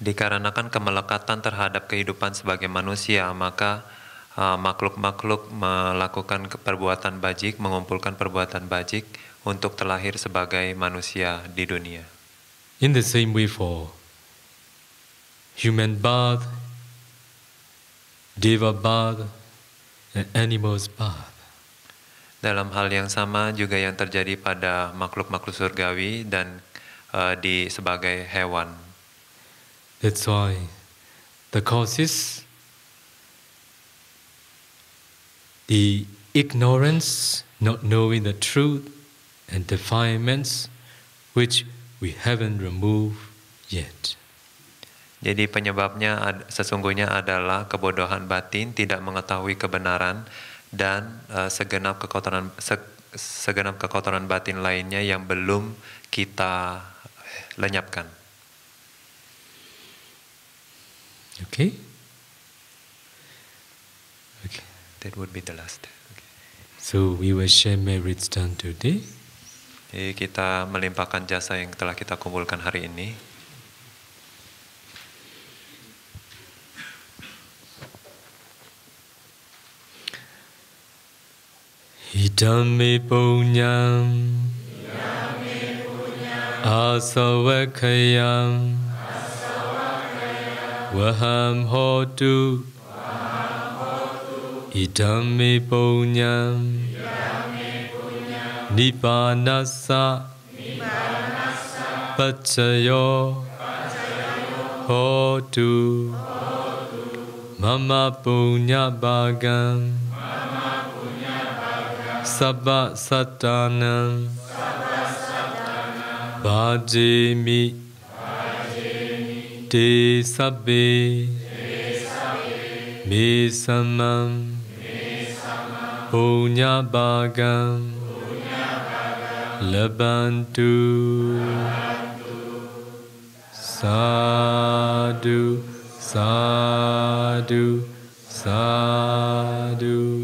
Dikarenakan kemelekatan terhadap kehidupan sebagai manusia, maka uh, makhluk-makhluk melakukan perbuatan bajik, mengumpulkan perbuatan bajik untuk terlahir sebagai manusia di dunia. In the same way, for human birth, deva birth, and animals birth. Dalam hal yang sama juga yang terjadi pada makhluk-makhluk surgawi dan uh, di sebagai hewan. That's why the causes, the ignorance, not knowing the truth, and defilements which we haven't removed yet. Jadi penyebabnya ad- sesungguhnya adalah kebodohan batin, tidak mengetahui kebenaran dan uh, segenap kekotoran se- segenap kekotoran batin lainnya yang belum kita lenyapkan. Okay? Okay. That would be the last. Okay. So we will share merits done today. Jadi kita melimpahkan jasa yang telah kita kumpulkan hari ini. Idame punyam asawakayam waham hotu Idame punyam Nibbanasa Pacayo. Hotu Mama punya bagam Sabba satanam Bhajemi Te sabbe Me samam Punya bagam Lebantu Sadu Sadu Sadu